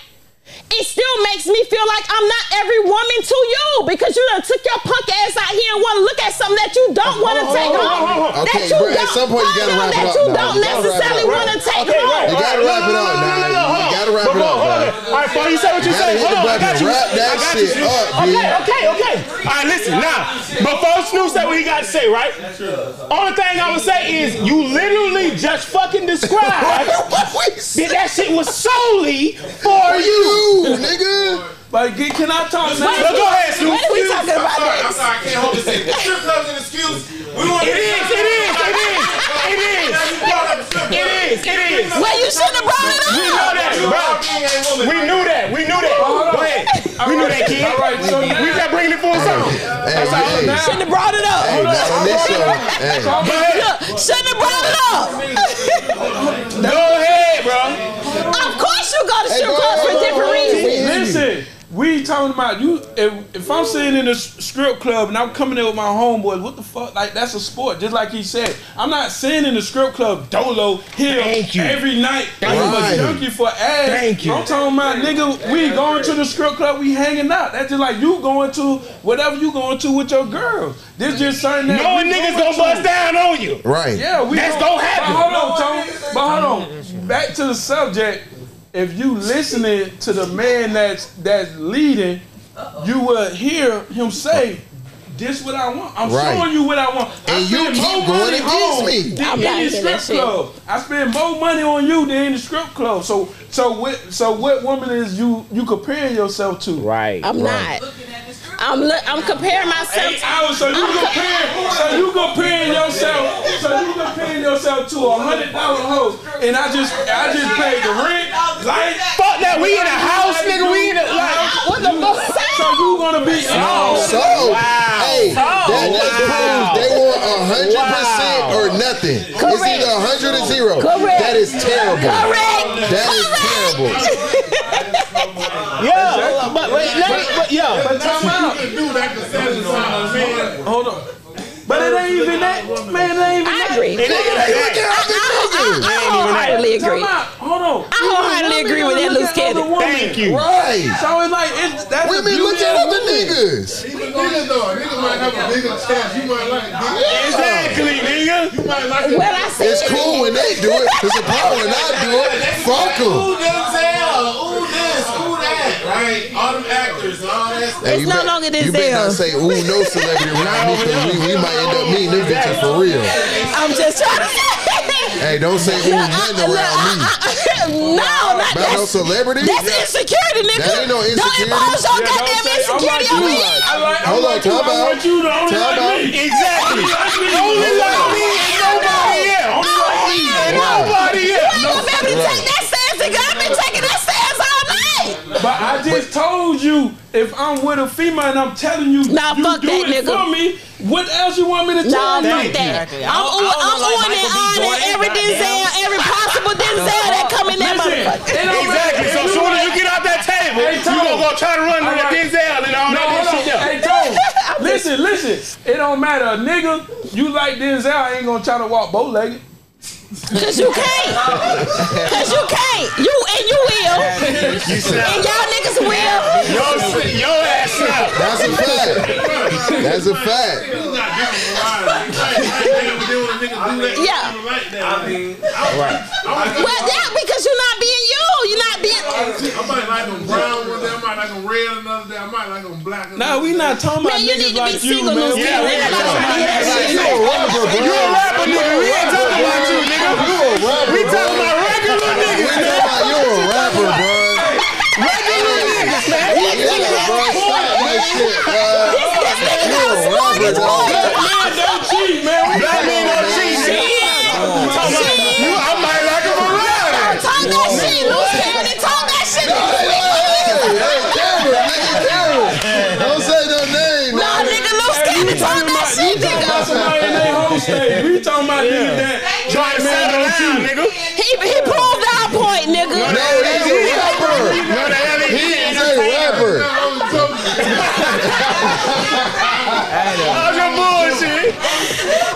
It still makes me feel like I'm not every woman to you because you done took your punk ass out here and want to look at something that you don't want to take home. Okay, that you bro, at don't, some point you gotta wrap it that up you now. don't You gotta wrap it necessarily up. want to take Okay, home. right, You gotta wrap it up now. You gotta wrap it up, Hold on. bro. All right, before you say what you You say, hold on. I got you. Wrap that I got shit you. up, Okay, okay, okay. All right, listen. Now, before Snoop say what he got to say, right? Only thing I would say is you literally just fucking described that that shit was solely for you. You, nigga. But can can I talk now? But go ahead, Snoop. What are we talking about I'm next? sorry, I can't hold this in. Strip club's an excuse. We want It is, it is, it is, it is. It is, it is. Well, you shouldn't have brought it up. We up. know that, bro. We knew that. We knew that. Go ahead. We knew that, kid. All right, so We just bringing it full circle. Hey, hey, Shouldn't have brought it up. hey, not on this show. Hey. Go ahead. Look, shouldn't have brought it up. Go ahead, bro. of course you go to Hey, strip go clubs for ahead, different go ahead. reasons. Listen, we talking about you. If, if I'm sitting in a s- strip club and I'm coming in with my homeboys, what the fuck? Like that's a sport, just like he said. I'm not sitting in the strip club dolo here every night. Like I'm a junkie for ass. Thank you. I'm talking about nigga. We going to the strip club. We hanging out. That's just like you going to whatever you going to with your girls. This just something that Knowing niggas going gonna to. bust down on you. Right. Yeah, we That's gon- gonna happen. But hold on, Tony. But hold on. Back to the subject. If you listening to the man that's that's leading, you will hear him say, "This what I want. I'm Right. showing you what I want." I And you spend keep more going money against home me. Than I'm in not the hearing that strip shit. club. I spend more money on you than in the strip club. So so what so what woman is you you comparing yourself to? Right. I'm not. I'm look. I'm comparing myself. Eight hours, so you comparing, so you comparing yourself, so you comparing yourself to a hundred dollar hoe, and I just, I just paid the rent, Like Fuck that. We in a house, nigga. We in a like. What the fuck? So you gonna be? oh So, hey, that just proves they want a hundred percent or nothing. It's Correct. either a hundred or zero. Correct. That is terrible. Correct. That is terrible. Yeah. But wait, let me. But yeah. But time out. do that to satisfy a man. Hold on. But it ain't even that, man. It ain't even I that. agree. It ain't like that. I wholeheartedly agree. Time out. Hold on. I wholeheartedly agree with that loose cannon. Thank you. Right. So it's like it's that's the Women beauty look at of other women. niggas. Even niggas though, niggas might have a bigger chance. You might like it. Exactly, nigga. You might like it. Well, I see. It's cool when they do it. It's a problem when I do it. Fuck them. Ooh, them sell. Ooh, this. Ooh, that. Right? All them actors and all that stuff. Hey, It's no bet- longer You better not say, ooh, no celebrity around me because we, we might end up meeting them bitches for real. I'm just trying to say. Hey, don't say, ooh, nothing around me. no, not About no celebrity? That's insecurity, nigga. That ain't no Don't insecurity. impose your Yeah, don't goddamn say, I'm insecurity like on me. I like, Hold on, like you. time I out. want you to only Time like out. me. Exactly. Only like me and nobody else. And nobody else. You ain't gonna be able to take that told you if I'm with a female and I'm telling you Nah, you fuck do that, it nigga. for me, what else you want me to Nah, tell you? fuck that. Exactly. I'm, I don't- on, I don't I'm like on it, Michael B. on it. Jordan, Every. Denzel, every possible Denzel that come in that motherfucker. Exactly. So as soon as you get out that table, Hey, you Tom. gonna go try to run to that right. Denzel and all No, that hold on. shit. there. Hey, Tone. listen, listen. It don't matter. A nigga, you like Denzel, I ain't gonna try to walk bow legged. Cause you can't. Cause you can't. You and you will. And y'all niggas will. Yo, yo ass up. That's a fact. That's a fact. Yeah. I mean, right. Well, yeah, because you're not being you. You're not being. I might like them brown one day, I might like them red another day, I might like them black. Nah, we not talking about Man, you niggas need to be like you, single, man. Lil Yeah, we Ain't ain't nobody that. You a rapper, bro. You a rapper, nigga. We ain't talking about you, nigga. You a rapper, We talking about regular We niggas, talking man. about you a rapper, bro. Regular niggas, man. Yeah, bro. Stop that shit, bro. You a a rapper, smorgasbord. bro. Man, don't cheat, man. We Black men don't cheat, nigga. You talking about- you- I might like a variety. Talk that shit. Loose cannon. Talk that shit. Hey, hey, Cameron, nigga, Cameron. Don't say no name, Nah, nigga. nigga, loose cannon. Talk that shit, talking about somebody in their whole stage. We talking about niggas that Try to man settle don't nigga. He he proved our point, nigga. No, he's a rapper. No, the hell he He is. is a rapper. How's your bullshit?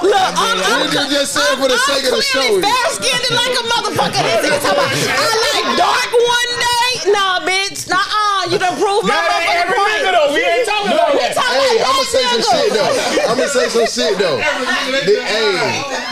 Look, I'm, I'm, We just- just said for the I'm sake of the show. clearly fair skinned like a motherfucker. This nigga talking about, I like dark one day. Nah, bitch. Nah, uh, you done proved my That ain't motherfucking every point. nigga though. We ain't talking about We that. talking Hey, I'm gonna say some shit though. I'm gonna say some shit though. Th- Hey,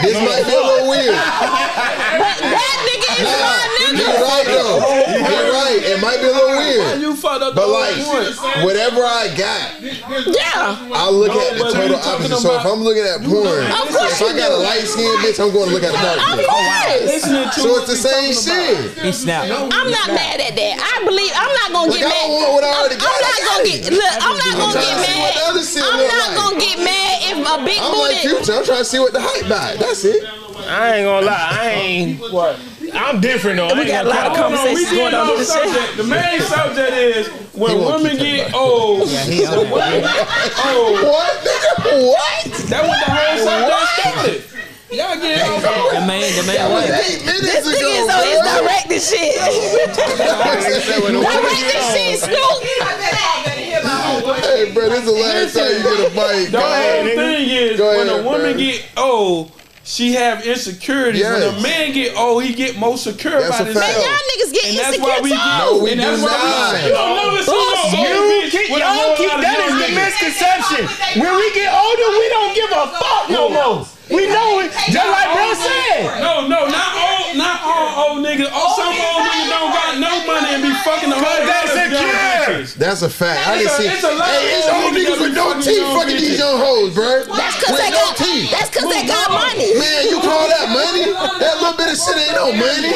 this might be a little weird. But that nigga is my You're right though. You're right. It might be a little weird. You fucked up the But whole like, point. whatever I got, Yeah. I look at the total opposite. So if I'm looking at porn, Of course if I got a light skinned bitch, I'm going to look at a dark Of bitch. course. So it's the same shit. He snapped. I'm not mad at that. I believe I'm not gonna get mad. don't want what I already I'm, got. I'm I not gonna get look. I'm not gonna get to see what the other shit I'm look not like. gonna get mad if a big I'm like booty. future. I'm trying to see what the hype by. That's it. I ain't gonna lie. I ain't. What? I'm different though. I ain't got a lot of call- No, no, Conversations going on with this shit. subject. The main subject is when women get old. He up there. Oh, What? What? that was the whole subject started. Y'all get it old. The man, the man. That was what? eight minutes This ago. nigga is on his bro. directing shit. directing shit, Snoop. Hey, bro, this is the last time you get a bite. The Go whole ahead. thing is Go when ahead, a woman man. get old, she have insecurities. When a man get old, he get more secure That's about a fact. himself. Y'all niggas get And that's why we too. get No, we and do that's why we, you don't never see no old You bitch keep, with a y'all keep, that is the misconception. When we get older, we don't give a fuck no more. We know it, just like bro said. No, no, not all, not all old niggas. Oh, some old niggas don't got no money and be fucking the whole Cause they lot of young secure. bitches. That's a fact. I It's didn't see. it's a lot hey, of it's old old niggas niggas with no fucking teeth fucking these young hoes, bro. That's cause they got teeth. that's cause they got money. Man, you call that money? That little bit of shit ain't no money.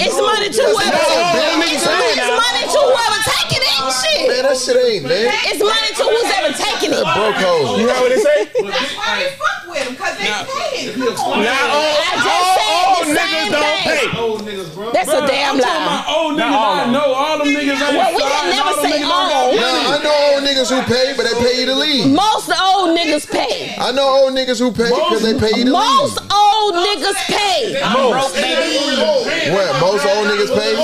It's money to whoever That's a big it's, nigga saying it's money to whoever taking it. Shit. Man, that shit ain't, man. It's money to who's ever taking it. Broke hoes. You heard what they say? That's why they fuck with them, because they paying. Come on. Not all, I just all said old the niggas same don't thing. pay. Old niggas, bro. That's a Bruh, damn I'm talking lie. about old niggas. all I know all them niggas ain't Well, we can never say niggas don't all. money. Nah, I know old niggas who pay, but they pay you to leave. Most old niggas pay. I know old niggas who pay because they pay you to Most leave. old niggas pay. Broke, baby. What? Most old niggas pay?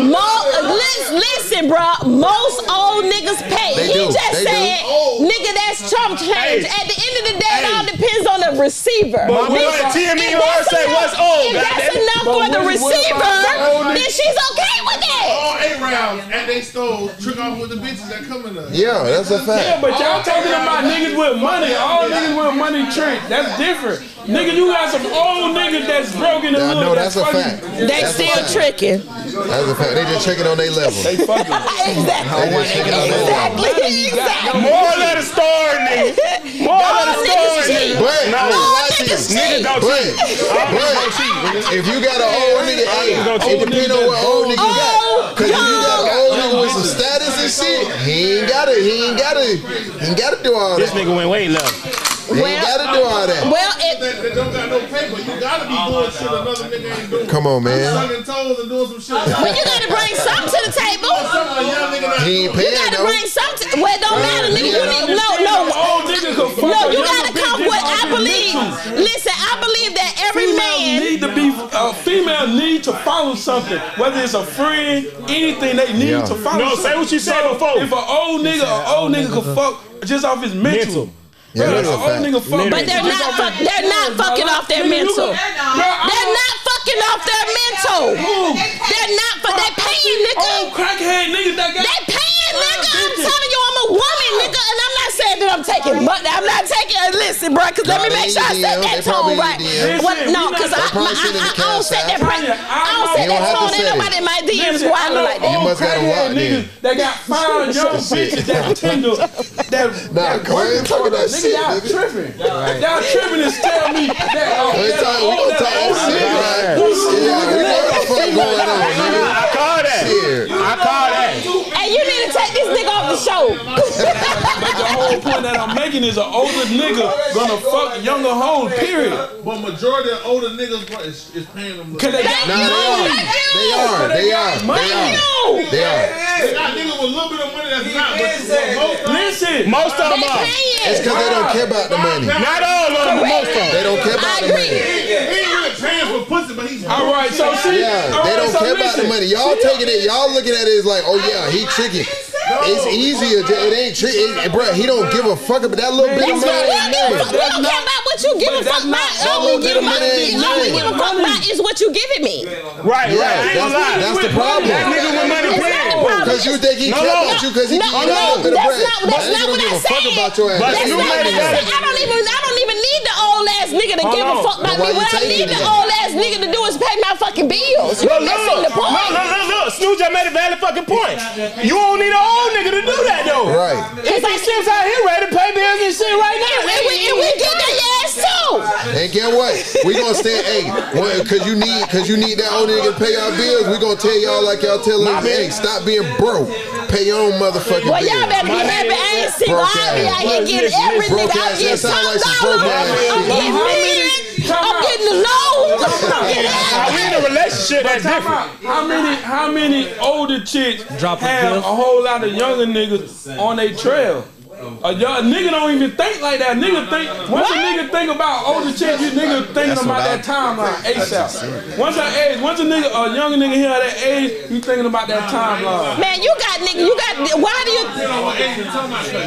Mo- listen, listen, bro. Most old niggas pay. They he do. just They do. said, oh. nigga, that's chump change. Hey. At the end of the day, it all depends on the receiver. But Bitch, what TME if or her that's say, what's old, If that's goddamn? enough But for the what- what receiver, about the then she's okay with that. All eight rounds, and they stores trick off with the bitches that come in there. Yeah, that's a fact. Yeah, fact. but y'all talking about niggas with money. All niggas with money trick. That's different. Nigga, you got some old niggas that's broken and I little know that's a fact. They That's still tricking. That's a fact. They just checking on their level. They fucking. exactly. They just checking on. Exactly. Exactly. Moral of the story, nigga. Moral of the All story, nigga. But No, I niggas this. cheat. don't But, cheat. but if you got an old nigga, hey, it depends on what old nigga you got. Oh, Cause if you got an old nigga with some status and shit, he ain't gotta, he ain't gotta, he ain't gotta do all This that. nigga went way left. Well, you gotta do all that. Well, it, they don't got no paper. You gotta be oh, doing shit another nigga ain't doing. Come on, man. I'm sucking toes and doing some shit. Well, you gotta bring something to the table. Oh, he ain't paying, you gotta though. bring something. Well, it don't uh, matter, nigga. You need, no, no. No, you gotta come with. I believe. Listen, I believe that every man need to be. Uh, female need to follow something, whether it's a friend, anything they need to follow. No, say what you said before. If an old nigga, an old nigga could fuck just off his mental. mental. Yeah, bro, that's a nigga fuck. But they're not, fuck, they're not fucking off their mental. They're not fucking off their mental. They're not, but they paying, nigga. Oh, crackhead nigga, that guy. They paying nigga. I'm telling you, I'm a woman, nigga, and I'm not saying that I'm taking money. I'm not taking. Uh, listen, bro, because let me make sure I set that tone right. What, no, because I, my, I, I, I don't set that. Pre- I don't set that tone. Ain't nobody in my DMs who I look like that. You must got a lot, nigga. They got fine young bitches that Tinder that that working for that shit, nigga. Y'all tripping? Y'all tripping and tell me that all oh, that old nigga. I caught that. I caught that show. but the whole point that I'm making is an older nigga gonna fuck younger home, Period. But majority of older niggas is, is paying them. Cause they got money. They are. They are. They are. They are. They got niggas with a little bit of money that's not. But listen, most of them are. It's because they don't care about the money. Not all of them. Most of them. They don't care about the money but he's all right. So she, yeah, all they right, don't so care listen. about the money. Y'all she taking it. Y'all looking at it is like, oh yeah, he tricking. It's easier. To, it ain't tricking, bro. He don't give a fuck about that little man, bit of money. That's we don't give a fuck. We don't care about what you give a fuck about. All we give a fuck give a fuck about is what you giving me. Right, yeah, right. That's, that's the problem. That nigga with money. Because you think he no, care about you because he no. That's not what I'm saying. That's not what I'm saying. I don't even. I don't ass nigga to oh, give a fuck about me. What I need the old ass nigga to do is pay my fucking bills. Look, look, look, the point. No, no, no, Snoop just made a valid fucking point. You don't need an old nigga to do that though. Right. Cause they Sims out here ready to pay bills and shit right Get what? We gonna stand. hey, well, cause you need cause you need that old nigga to pay our bills. We gonna tell y'all like y'all telling us, hey, stop being broke. Pay your own motherfucking well, bills. Well, y'all better be happy. I ain't single. I be out here getting everything. I'm getting some like dollars. I'm getting men. I'm getting the loans. I'm in a relationship that's different. How many how many older chicks Drop have a whole lot of younger niggas on their trail? A, nigga don't even think like that. Nigga think once what? a nigga think about older chick, you nigga thinking That's about that timeline ASAP. Once an age, once a nigga, a younger nigga here at that age, you thinking about that timeline. Man, you got nigga, you got. Why do you?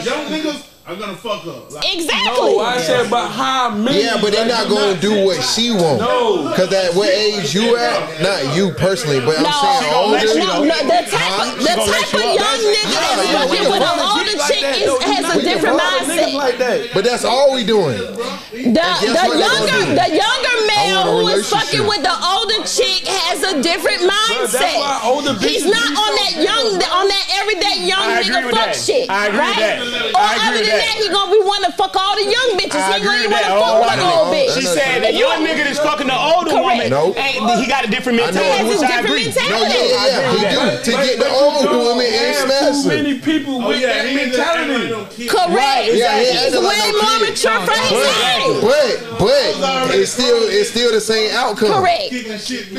Young niggas. I'm gonna fuck her. Like, exactly. No, I yeah. said, but how many? Yeah, but they're not gonna do what she wants. No, because at what age you at? Not you personally, but. I'm saying older. No, no, the type, huh? the type of young nigga that's fucking with an older like no, has a different mindset. Like that. But that's all we doing. The the younger the younger male who is fucking with the older chick has a different mindset. He's not on that young on that everyday young nigga fuck shit. I agree with that that, he gonna be wanting to fuck all the young bitches. I he ain't wanna fuck oh, one old bitch. She said that young nigga that's fucking the older woman. Nope. He got a different mentality, He has a different mentality. No, yeah, yeah, To get the older woman and smash Too many people with that mentality. Correct. Yeah, He's way more mature for his age. But, but, it's still, it's still the same outcome. Correct. Correct.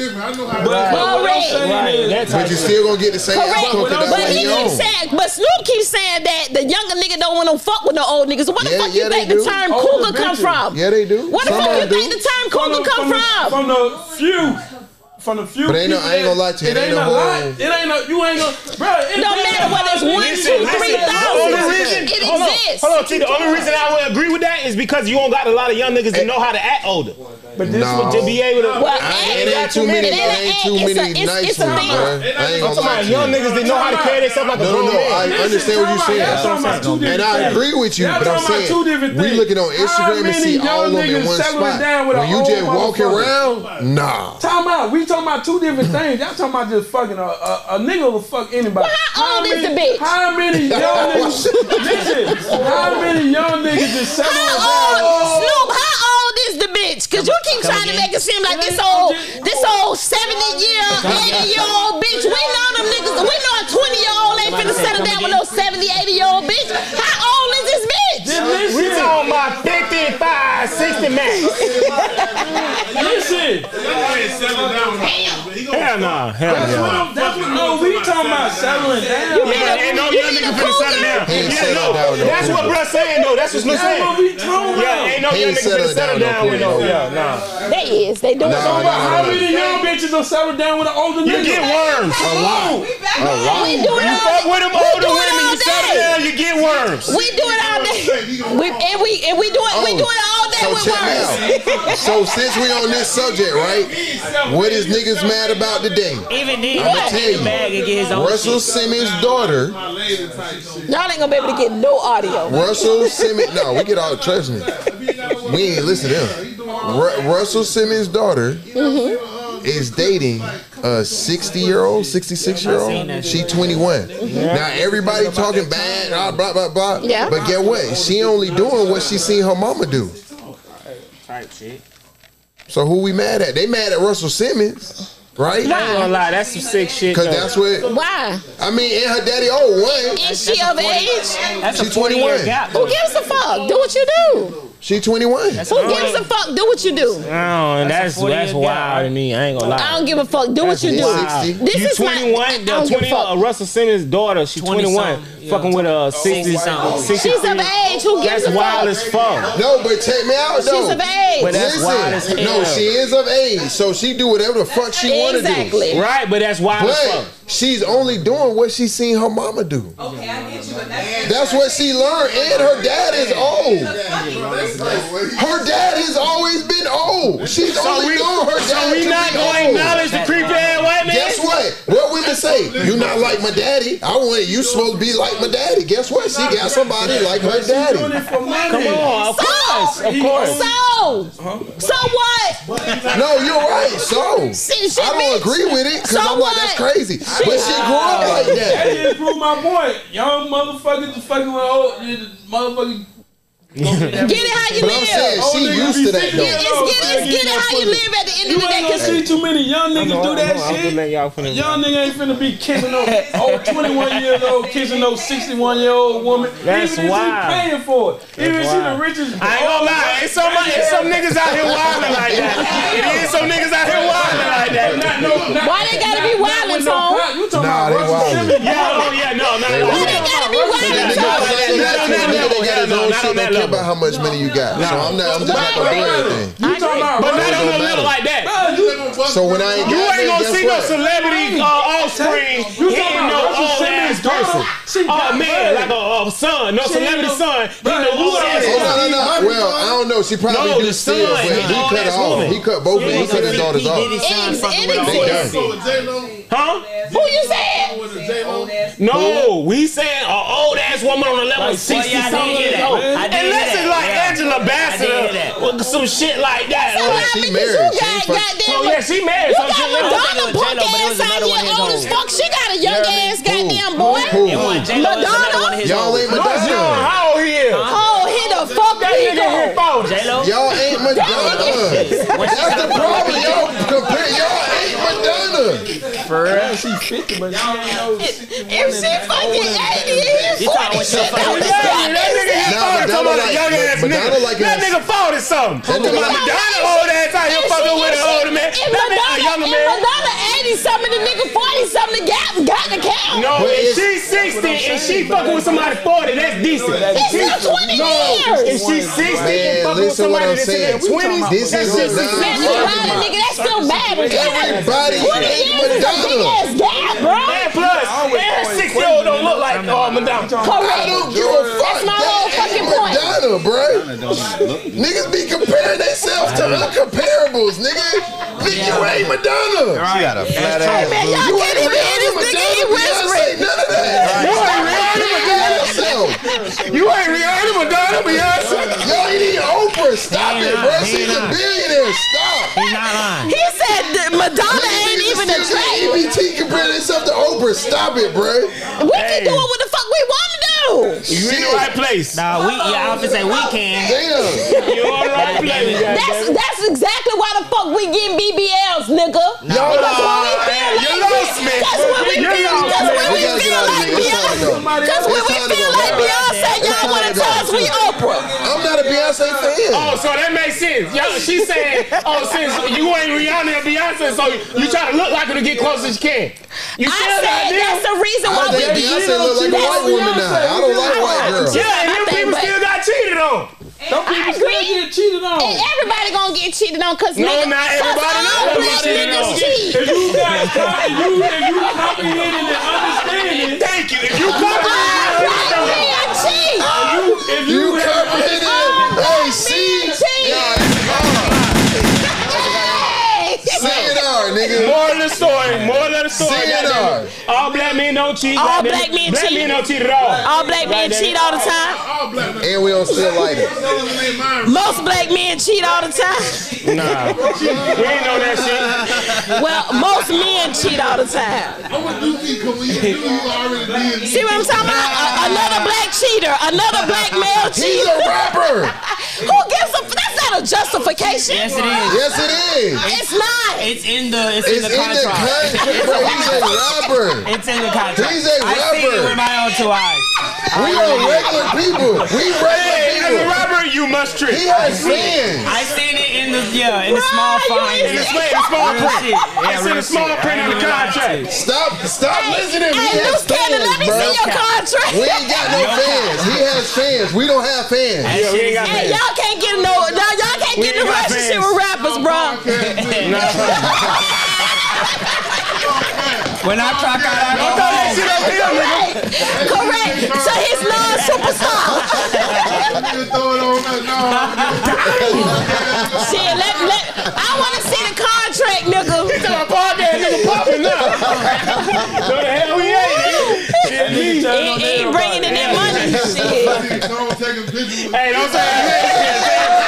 But you still gonna get the same outcome. But he keeps saying, but Snoop keeps saying that the younger nigga don't want to fuck with the old niggas. Where the yeah, fuck yeah, you think do. the term cougar come from? Yeah, they do. Where the Some fuck you do. think the term cougar come from? From the, from the few from the few. But ain't no, I ain't gonna lie to you. It ain't, ain't no lie. It ain't no. You ain't gonna. Bro, it no matter what. it's one, listen, two, three thousand. Reason, it hold exists. On, hold on, T. The only reason I would agree with that is because you don't got a lot of young niggas that know how to act older. But this no. would to be able to. Well, it ain't too many. It ain't too many nice ones, bro. I ain't gonna lie to you. Young niggas that know how to carry themselves like a grown man. No, no, I understand what you're saying, and I agree with you. But I'm saying we looking on Instagram and see all of them in one spot. When you just walking around, nah. Time out. We talking about two different things. Y'all talking about just fucking a, a, a nigga will fuck anybody. Well, how, old many, is the bitch? How many young niggas? Oh, listen, how many young niggas is seven How old? Snoop, how old is the bitch? Cause you keep trying to make it seem like this old, this old seventy year, eighty year old bitch. We know them niggas. We know a twenty year old ain't finna settle down with no 70, 80 year old bitch. How old? This. We talking about 50 55, 60 max. Listen, Hell no. Hell that's no. what I'm, that's what no, we talking about settling down. Yeah, ain't no young nigga finna settle down. Yeah, no. That's what bruh saying though. That's what Snoop That's what saying. we talking Yeah, about. ain't no young nigga finna settle settle down, down with no no. Yeah, nah. They is. They doing Nah, it. nah, But how many young bitches will settle down with an older nigga? You get worms. A lot. A lot. We do it You fuck with them older do women, you settle down, you get worms. We do it all day. We, and we and we do it. we Oh, do it all day so with check me words. out. So since we on this subject, right? What is niggas mad about today? Even then, I'ma tell he bag and get his you, own Russell. Simmons' daughter. Y'all ain't gonna be able to get no audio. Russell Simmons. No, we get all. Trust me. We ain't listen to him. Ru- Russell Simmons' daughter Mm-hmm. Is dating a 60 year old, 66 year old. She 21. Now everybody talking bad, blah blah blah blah. Yeah. But get what? She only doing what she seen her mama do. Type shit. So who we mad at? They mad at Russell Simmons, right? I ain't gonna lie, that's some sick shit. Cause though. that's what Why? I mean. And her daddy old one. Is she of age? That's a She 40 year 21. gap. Who gives a fuck? Do what you do. She 21. That's Who a 40 gives a fuck? Do what you do. Oh, don't, that's That's that's wild to me. I ain't gonna lie. I don't give a fuck. Do what you do. Wow. 60. This you is my- 21, I the don't give a fuck. uh, Russell Simmons' daughter, she's 20 21, something, yeah. Fucking with a 60 something. 60 She's of age. Who gives That's a wild as fuck. No, but take me out though. She's of age. But that's wild as Listen, hell. no, she is of age, so she do whatever the fuck she want to do. Exactly. Right, but that's wild as fuck. But she's only doing what she seen her mama do. Okay, I get you, but that's That's what she learned, and her dad is old. Her dad has always been old. She's So only we, known her dad so we to not be gonna old. acknowledge the creepy ass white man? Guess what? What women say? You not like my daddy. I want you supposed to be like my daddy. Guess what? She got somebody like her daddy. Doing it for money. Come on, of course, of course. So, so what? No, you're right. So She- she I don't bitch. agree with it because So I'm like that's what? crazy. But she grew up like That that. didn't prove my point. Young motherfuckers just fucking with old motherfuckers. Get it how you But I'm live. saying she oh, niggas used to that sitting though. there, It's get, it's get it how you live at the end You of the day. ain't gonna 'cause see too many young niggas do that I'm shit. letting y'all finish. Young nigga ain't finna be kissing no old 21 years old kissing no 61 year old woman. That's Even if wild. she paying for it. Even if she the richest. I ain't gonna lie, it's some, it's some niggas out here wilding like that. It is some niggas out here wilding like that. Not, no, not, Why they gotta be not wildin', with no You talking Nah, about they Russell. Simmons? Yeah, oh yeah, no, no, no. Why they gotta be Nigga, wild? nigga, no, like no, that, no, nigga, no, nigga got his no, own not on that Don't care about how much money you got. So I'm not. I'm just not gonna do everything. You talking about But not Russell- on no level like that. So when I ain't You got ain't gonna guess see no celebrity uh, offspring You talking about no Russell old Simmons' ass person. Oh man, like a, a son, no celebrity son, Bruh, hitting no you ass no, no, no. Well, I don't know. She probably No, do the still, son, but he he cut her off. He cut both. of He cut his daughters off. Diddy son it with a exists. Huh? Who you said? No, we saying an old ass woman on the level of Like, 60 something years old. That. with some shit like that. So Like, why? she married. you got ain't fuck- goddamn. So yeah, she married. You So got she Madonna think it punk J-Lo, but it ass was out here old as fuck. She got a young ass goddamn boy. Who? It wasn't J-Lo, it was another one of his Y'all ain't What's? Madonna. How old he is? Oh, hit the fuck That nigga hit people. 40. J-Lo? Y'all ain't Madonna. When she That's got the problem. Y'all compare. Y'all ain't Madonna. Yeah, she 50, but she ain't no If she fucking 80 and You talking 40 with shit, your that phone. was Yeah, fucking that nigga hit Nah, 40 Madonna talking about a young ass Madonna nigga. like that a- nigga 40 something. That nigga Talking about Madonna old ass out here If fucking with an older man. That nigga a Madonna, younger man. Madonna 80 something, the nigga 40 something, the gap got to count. No, But if she's 60 and she fucking with somebody 40, that's decent. It's still 20 No, years. if she's 60 and Man, fucking with somebody I'm that's in their 20s, This that's is a just non- Man, you lying, nigga. That's still bad. Everybody 20 ain't is a big Madonna. ass gap, bro. And plus, and 60 year old don't look like uh, Madonna. I Correct. don't give a fuck. That's my That whole fucking point. Madonna, bruh. Madonna don't look Niggas be comparing themselves to uncomparables, nigga. Nigga, you ain't Madonna. She got a flat ass Man, booty. y'all You can't ain't even hear this nigga. He Madonna, whispering. None of that. You ain't Rihanna, Madonna. yourself. You ain't Rihanna, Madonna, Beyonce. Y'all ain't even Oprah. Stop He it, bro. he She's a billionaire. Stop. He's not lying. He said that Madonna ain't even a track. EBT comparing itself to Oprah. Stop it, bro. We can do it what the fuck we want to do. You in the right place. Nah, we, yeah, I was say we can. Damn. You on the right place. That's that's exactly why the fuck we getting BBLs, nigga. Y'all Because uh, when we feel You like lost me. That's when we You feel. lost That's me. when We we gotta get feel out of like here. It's time to go. Beyonce. Because when It's we time to feel go. like Beyonce, It's y'all time want to to go. tell us we Oprah. I'm not a Beyonce Beyonce fan. Oh, so that makes sense. Yo, she's saying, oh, since you ain't Rihanna and Beyonce, so you try to look like her to get close as you can. You I said got that's the reason I why we Beyonce look like a white woman now. I don't like white girls. Yeah, and them people still got cheated on. Some people still agree. get cheated on. And everybody gonna get cheated on because No, not everybody. Not all black everybody. niggas cheat. If you got if you if you comprehending and understanding, Thank you. If you All come black men cheat. if you, You nigga. More of the story. More of the story. Say it goddamn. hard. All black men don't cheat. All goddamn. black men black cheat. men don't cheat at all. All black men cheat all the time. All black men. And we don't still like it. Most black men cheat all the time. Nah, we ain't know that shit. Well, most men cheat all the time. What you think? Cause when you do, you already. See what I'm talking about? A- another black cheater, another black male He's a rapper. Who gives a? That's not a justification. Yes, it is. Yes, it is. It's not. It's in the it's, It's in the in the contract. contract, bro. He's a rapper. It's in the contract. He's a I seen rapper. it with my own two eyes. We are regular people. We Hey, regular as a people. rapper, you must trick. He has fans. I seen it in the yeah in the small Right, font. In the small, in the small print. shit. Yeah, It's in the small print in the I ain't gonna lie to contract. you. Stop, stop listening. Hey, has loose cannon, let me fans, see your contract. We ain't got no fans. He has fans. We don't have fans. Yeah, we ain't got Hey, fans. y'all can't get no, no y'all can't get in a ain't relationship with rappers, bro. When I clock out, I go Throw that shit up here, nigga. Correct. So he's non-superstar. Nigga throw it on us. No. Shit, let, let, I want to see the contract, nigga. Tell my podcast nigga popping up. So the hell we ain't, nigga. He, he ain't bringing in that money. Shit. Don't take a picture Hey, don't say that. We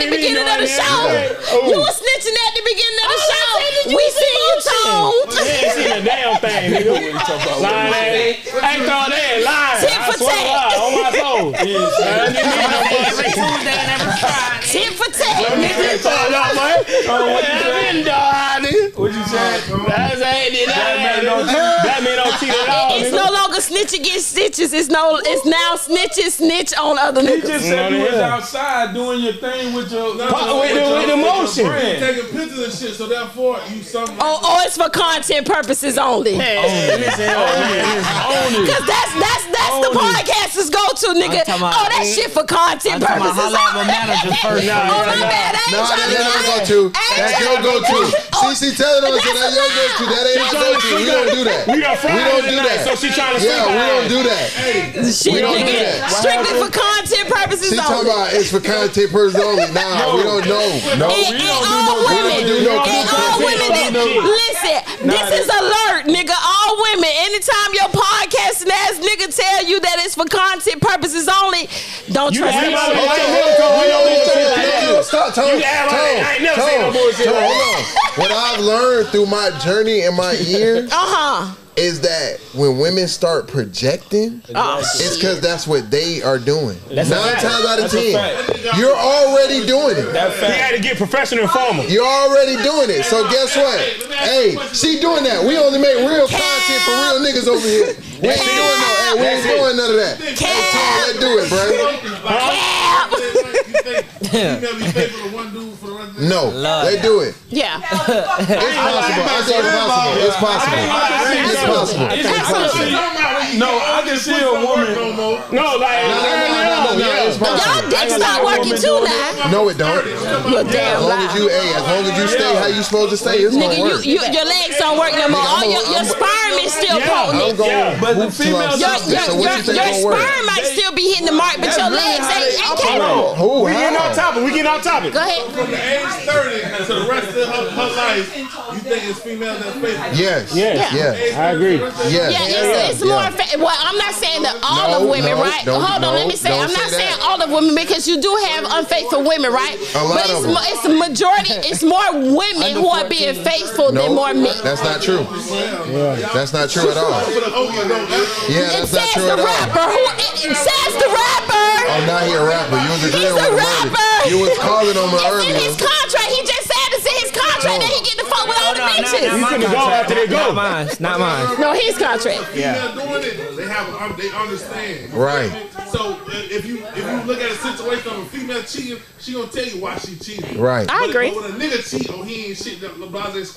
at the beginning of the show. Oh. You was snitching at the beginning of the show. I said that you We was seen you, Tone. We ain't seen a damn thing, nigga. Lying ass. Ain't throwing that lying. Tit I for swear to tat. God, on my soul. I didn't mean no Every bullshit. Tuesday and every Friday. Tit for tat, Nigga, nigga. throw it up, man. I've been dog, nigga. what you said? That's ain't it. That man don't cheat at all, It's no longer snitch against stitches. It's no. It's now snitches snitch on other He niggas. just said you was outside doing your thing with your with, Pop- your- with the- your- with your motion. taking pictures and shit, so therefore you something. Oh, oh, it's for content purposes only. Hey, listen, oh, man, listen. Own it. Cause that's that's that's the Only. podcasters go to, nigga. I'm talking about- Oh, that shit for content I'm talking about purposes. holla at my manager first. Nah, Oh my nah, bad, I ain't No, trying that's to not I go ain't- to. That's trying your to- go to. CC telling us that that's that's your go to. That ain't our go. We don't do that. We got We don't do that. so she trying to sleep Yeah, we don't do that. Shit, We don't do that. Strictly for content purposes She talking only. about it's for content purposes only. Nah, we don't know. No, And, and all we women, don't do no and all women, that- listen, this is alert, nigga. All women, anytime your podcasting ass nigga tell you that it's for content purposes only, don't You trust ain't that never- shit. you ain't never told me no bullshit that. Tone, Stop, Tone, You act like Tone, I ain't never seen no Tone, bullshit Tone, hold on. What I've learned through my journey and my years Uh huh. is that when women start projecting, Oh, it's because that's what they are doing. Nine fact. times out of That's ten, you're already doing it. That He fact. had to get professional formal. You're already doing it. So guess what? Hey, she doing that. We only make real content for real niggas over here. We ain't doing no. Hey, we ain't doing none of that. Hey, Tom, let's do it, bro. Cap. Female be faithful to one dude for the rest of the No, let's do it. Yeah. It's possible. I say it's possible. It's possible. It's possible. Absolutely. No, I can see a woman. No, like, No, no, no, no, no, no. It's Y'all possible. dick start working too now. No, it don't. You're damn As long as lie. you, hey, as long as you stay how you supposed to stay, it's Nigga, gonna you, work. you, your legs don't work no more. All your, your sperm is still Yeah. potent. Yeah, but the whoop females- I'm Your, your, So your, you your gonna work? sperm might still be hitting the mark, but your legs ain't, ain't capable. Who? we getting How? on topic. We getting on topic. Go ahead. From the age 30 to the rest of her, her life, you think it's females that's faithful? Yes. Yes. Yes. I agree. Yes. Yeah, it's, it's more. Fa- well, I'm not saying that all of women, right? Hold on, let me say. I'm not saying all of women because you do have unfaithful women, right? A lot but it's of them. mo- it's the majority. It's more women who are being faithful No, than more men. that's not true. That's not true at all. Yeah, It that's not true at all. rapper. Who? It, it says the rapper. I'm not here a rapper. You was agreeing He's a him rapper. You was calling on me It's earlier. Contract that he get the fuck with all the bitches. You finna go after they go. Not mine. Not mine. No, his contract. Female doing it, they have, um, they understand. Right. So uh, if you if you look at a situation of a female cheating, she gonna tell you why she cheated. Right. I But- agree. But when a nigga cheat, oh he ain't shit, the blase.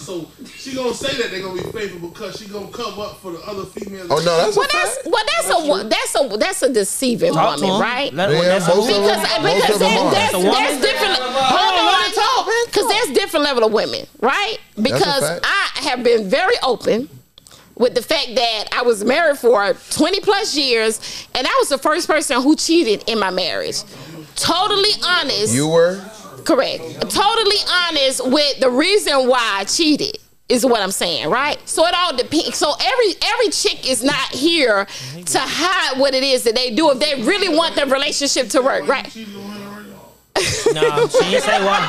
So she gonna say that they gonna be faithful because she gonna cover up for the other females. Oh no, that's a Well, that's well, that's a that's a that's a deceiving Talk woman, right? Let- Yeah, that's a- most of them- Because because of them that, are. that's, that's different. Hold on, let me talk, Because there's different level of women, right? Because. I have been very open with the fact that I was married for 20 plus years, and I was the first person who cheated in my marriage. Totally honest. You were. Correct. Totally honest with the reason why I cheated is what I'm saying, right? So it all depends. So every every chick is not here to hide what it is that they do if they really want their relationship to work, right? No, she didn't say why.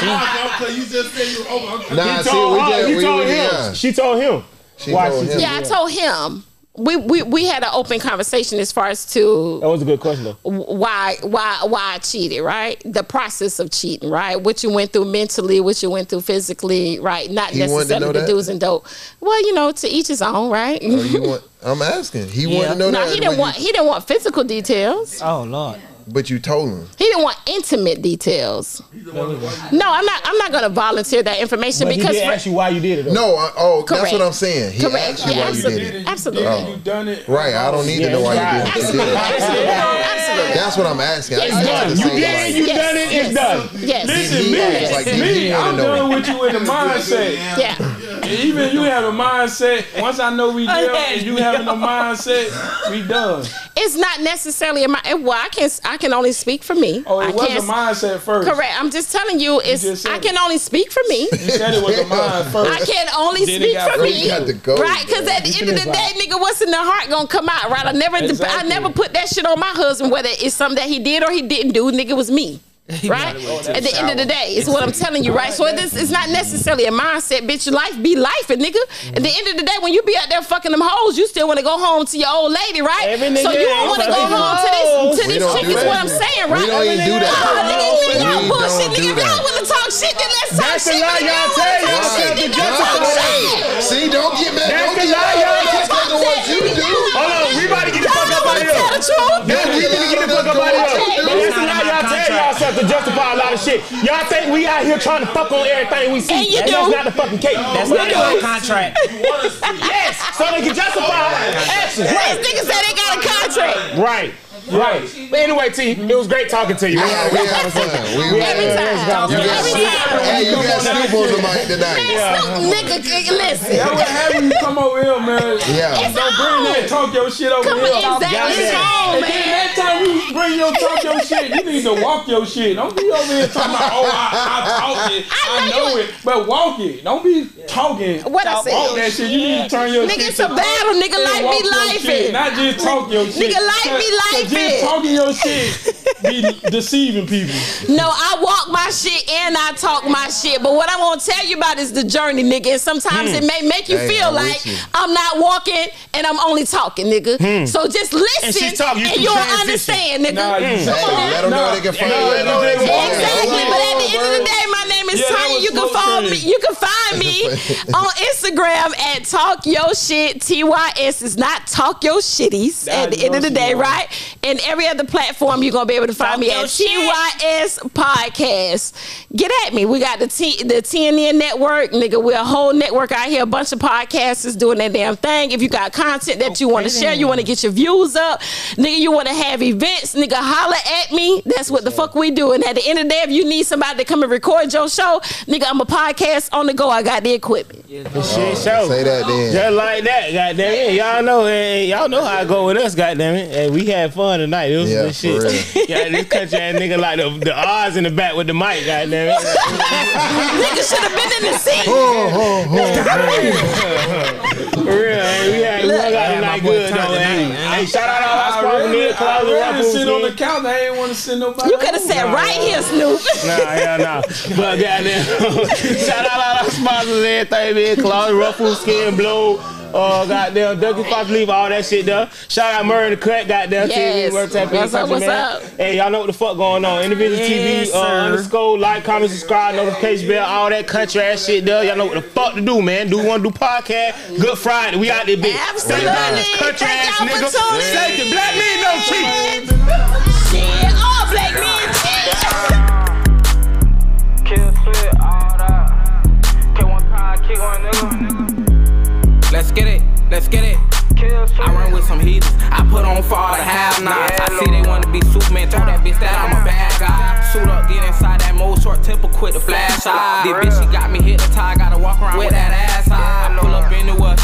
She, Because you just said you were over. Nah, He see, told we her. just He we, told we, him. yeah. She told him. She Why told she him. Yeah, I told him. We, we we had an open conversation as far as to That was a good question though. why why why I cheated, right? The process of cheating, right? What you went through mentally, what you went through physically, right? Not He wanted to necessarily know the that? do's and don't. Well, you know, to each his own, right? Oh, you want? I'm asking. He wanted to know no, that. he didn't you- want he didn't want physical details. oh Lord. But you told him. He didn't want intimate details. No, I'm not. I'm not going to volunteer that information But he because did ask you why you did it. Though. No, I, oh, Correct. that's what I'm saying. He Correct. asked you Yeah, why you did it. Absolutely. Oh. You done it. Right, I don't need Yeah, to know why you did it. You did. Absolutely. Absolutely. That's what I'm asking. I Yes, just done. wanted to You say, did it. You Yes. done it. It's Yes. done. Yes. Listen, He me, is like, me, he I'm know. done with you in the mindset. Yeah. Even you have a mindset. Once I know we oh, done, and you having a mindset, we done. It's not necessarily a mi- Well, I can. I can only speak for me. Oh, it I was can't a mindset first. Correct. I'm just telling you. It's. said I can only speak for me. You said it was a mind first. I can only Then speak for me, go, right? Because at the end of the day, nigga, what's in the heart gonna come out, right? I never, I never put that shit on my husband, whether it's something that he did or he didn't do. Nigga was me. Right? At the end of the day, it's what I'm telling you, right? So it's, it's not necessarily a mindset, bitch. Life be life, and nigga. At the mm-hmm. end of the day, when you be out there fucking them hoes, you still want to go home to your old lady, right? So you don't want to go home to hoes. this to We this don't chick. do Is that. what I'm saying, right? We don't even do that. Oh, nigga, nigga, y'all We bullshit, don't do nigga. If that. y'all want to talk shit, then let's talk That's the shit. lie But if y'all y'all tell wanna talk yourself shit, to then let's talk justify shit. See, don't get mad. That's Don't the get lie mad. y'all Don't tell- take what you do. Hold on, we about to get the fuck up out of Tell the here. truth. That's we finna get the fuck up out of here. But that's the lie y'all tell yourself to justify a lot of shit. Y'all think we out here trying to fuck on everything we see. And you And do. That's not the fucking case. That's We not do. my contract. Yes, so they can justify actions. These Right. niggas say they got a contract. Right. Right. But anyway, T, it was great talking to you. We had a We great conversation. We We had- had a Every time. conversation. Every time. Hey, you got Snoop on the mic tonight. Snoop, nigga, c- listen. That what happened. You come over here, man. Yeah. It's Don't bring that talk your shit over here. on, exactly. It's home, And then that time you bring your talk your shit, you need to walk your shit. Don't be over here talking about, oh, I, I talk it, I I know know it, but walk it. Don't be talking. What I said. Walk that shit. You need to turn your shit. Nigga, it's a battle, nigga. and Life walk be your lifing. Not just talk your shit. Nigga, life be Cause- cause lifing. Just talking your shit be deceiving people. No, I walk my shit and I talk my shit. But what I want to tell you about is the journey, nigga. And sometimes hmm. it may make you Hey, feel I'm like you. I'm not walking and I'm only talking, nigga. Hmm. So just listen And talk, you and can you'll transition. understand, nigga. Nah, you Hey, Come on. let them know they can find No, you at no, all they that won't. time. Exactly, Okay. but at the end of the day, my name is Yeah, Tanya. You can follow me. You can find me on Instagram at Talk Yo Shit. TYS is not Talk Yo Shitties. Nah, At the end of the day, right? And every other platform, you're gonna be able to find Talk me at shit. TYS Podcast. Get at me. We got the T the TNN network, nigga. We're a whole network out here. A bunch of podcasters doing their damn thing. If you got content that you want to share, you want to get your views up, nigga. You want to have events, nigga. Holla at me. That's what the fuck we do. And at the end of the day, if you need somebody to come and record your show, nigga, I'm a podcast on the go. I got the equipment. Yeah, Shit, show. Say that then. Just like that, goddamn it. Y'all know, eh, y'all know how I go with us, goddamn it. Hey, we had fun tonight. It was Yeah, good shit. for yeah, this country ass nigga like the, the odds in the back with the mic, goddamn it. nigga should have been in the seat. For real, hey, we had we Look. got Yeah, my tonight good though. Hey, man. hey, shout out all our sponsors, really, Nigga, I Closet really Ruffles, sit on the couch. I ain't want to sit nobody. You could have sat Nah, right nah. here, Snoop. Nah, hell no. But goddamn, shout out all our sponsors, everything, man. Closet Ruffles, Skin Blow, Uh, goddamn, Dougie Fox leave all that shit there. Shout out Murray the Cut, goddamn Yes. TV, work tap What's up, what's up? Hey, y'all know what the fuck going on. InnerVision Yes, TV, uh, underscore, like, comment, subscribe, notification bell, all that country ass shit there. Y'all know what the fuck to do, man. Do one, do podcast. Good Friday. We out there, bitch. Stay down this Absolutely. country Thank ass nigga. tuning in. Safety. Black men don't cheat. Shit, all black men. Kill shit, all that. Kill one pound, kick one nigga. Let's get it, let's get it. I run with some heathens, I put on for all the have nots. I see they wanna be Superman, throw that bitch that I'm a bad guy. Suit up, get inside that mold, short temper, quit the flash eye. This bitch, she got me hit the tie, gotta walk around with that ass high. I pull up in the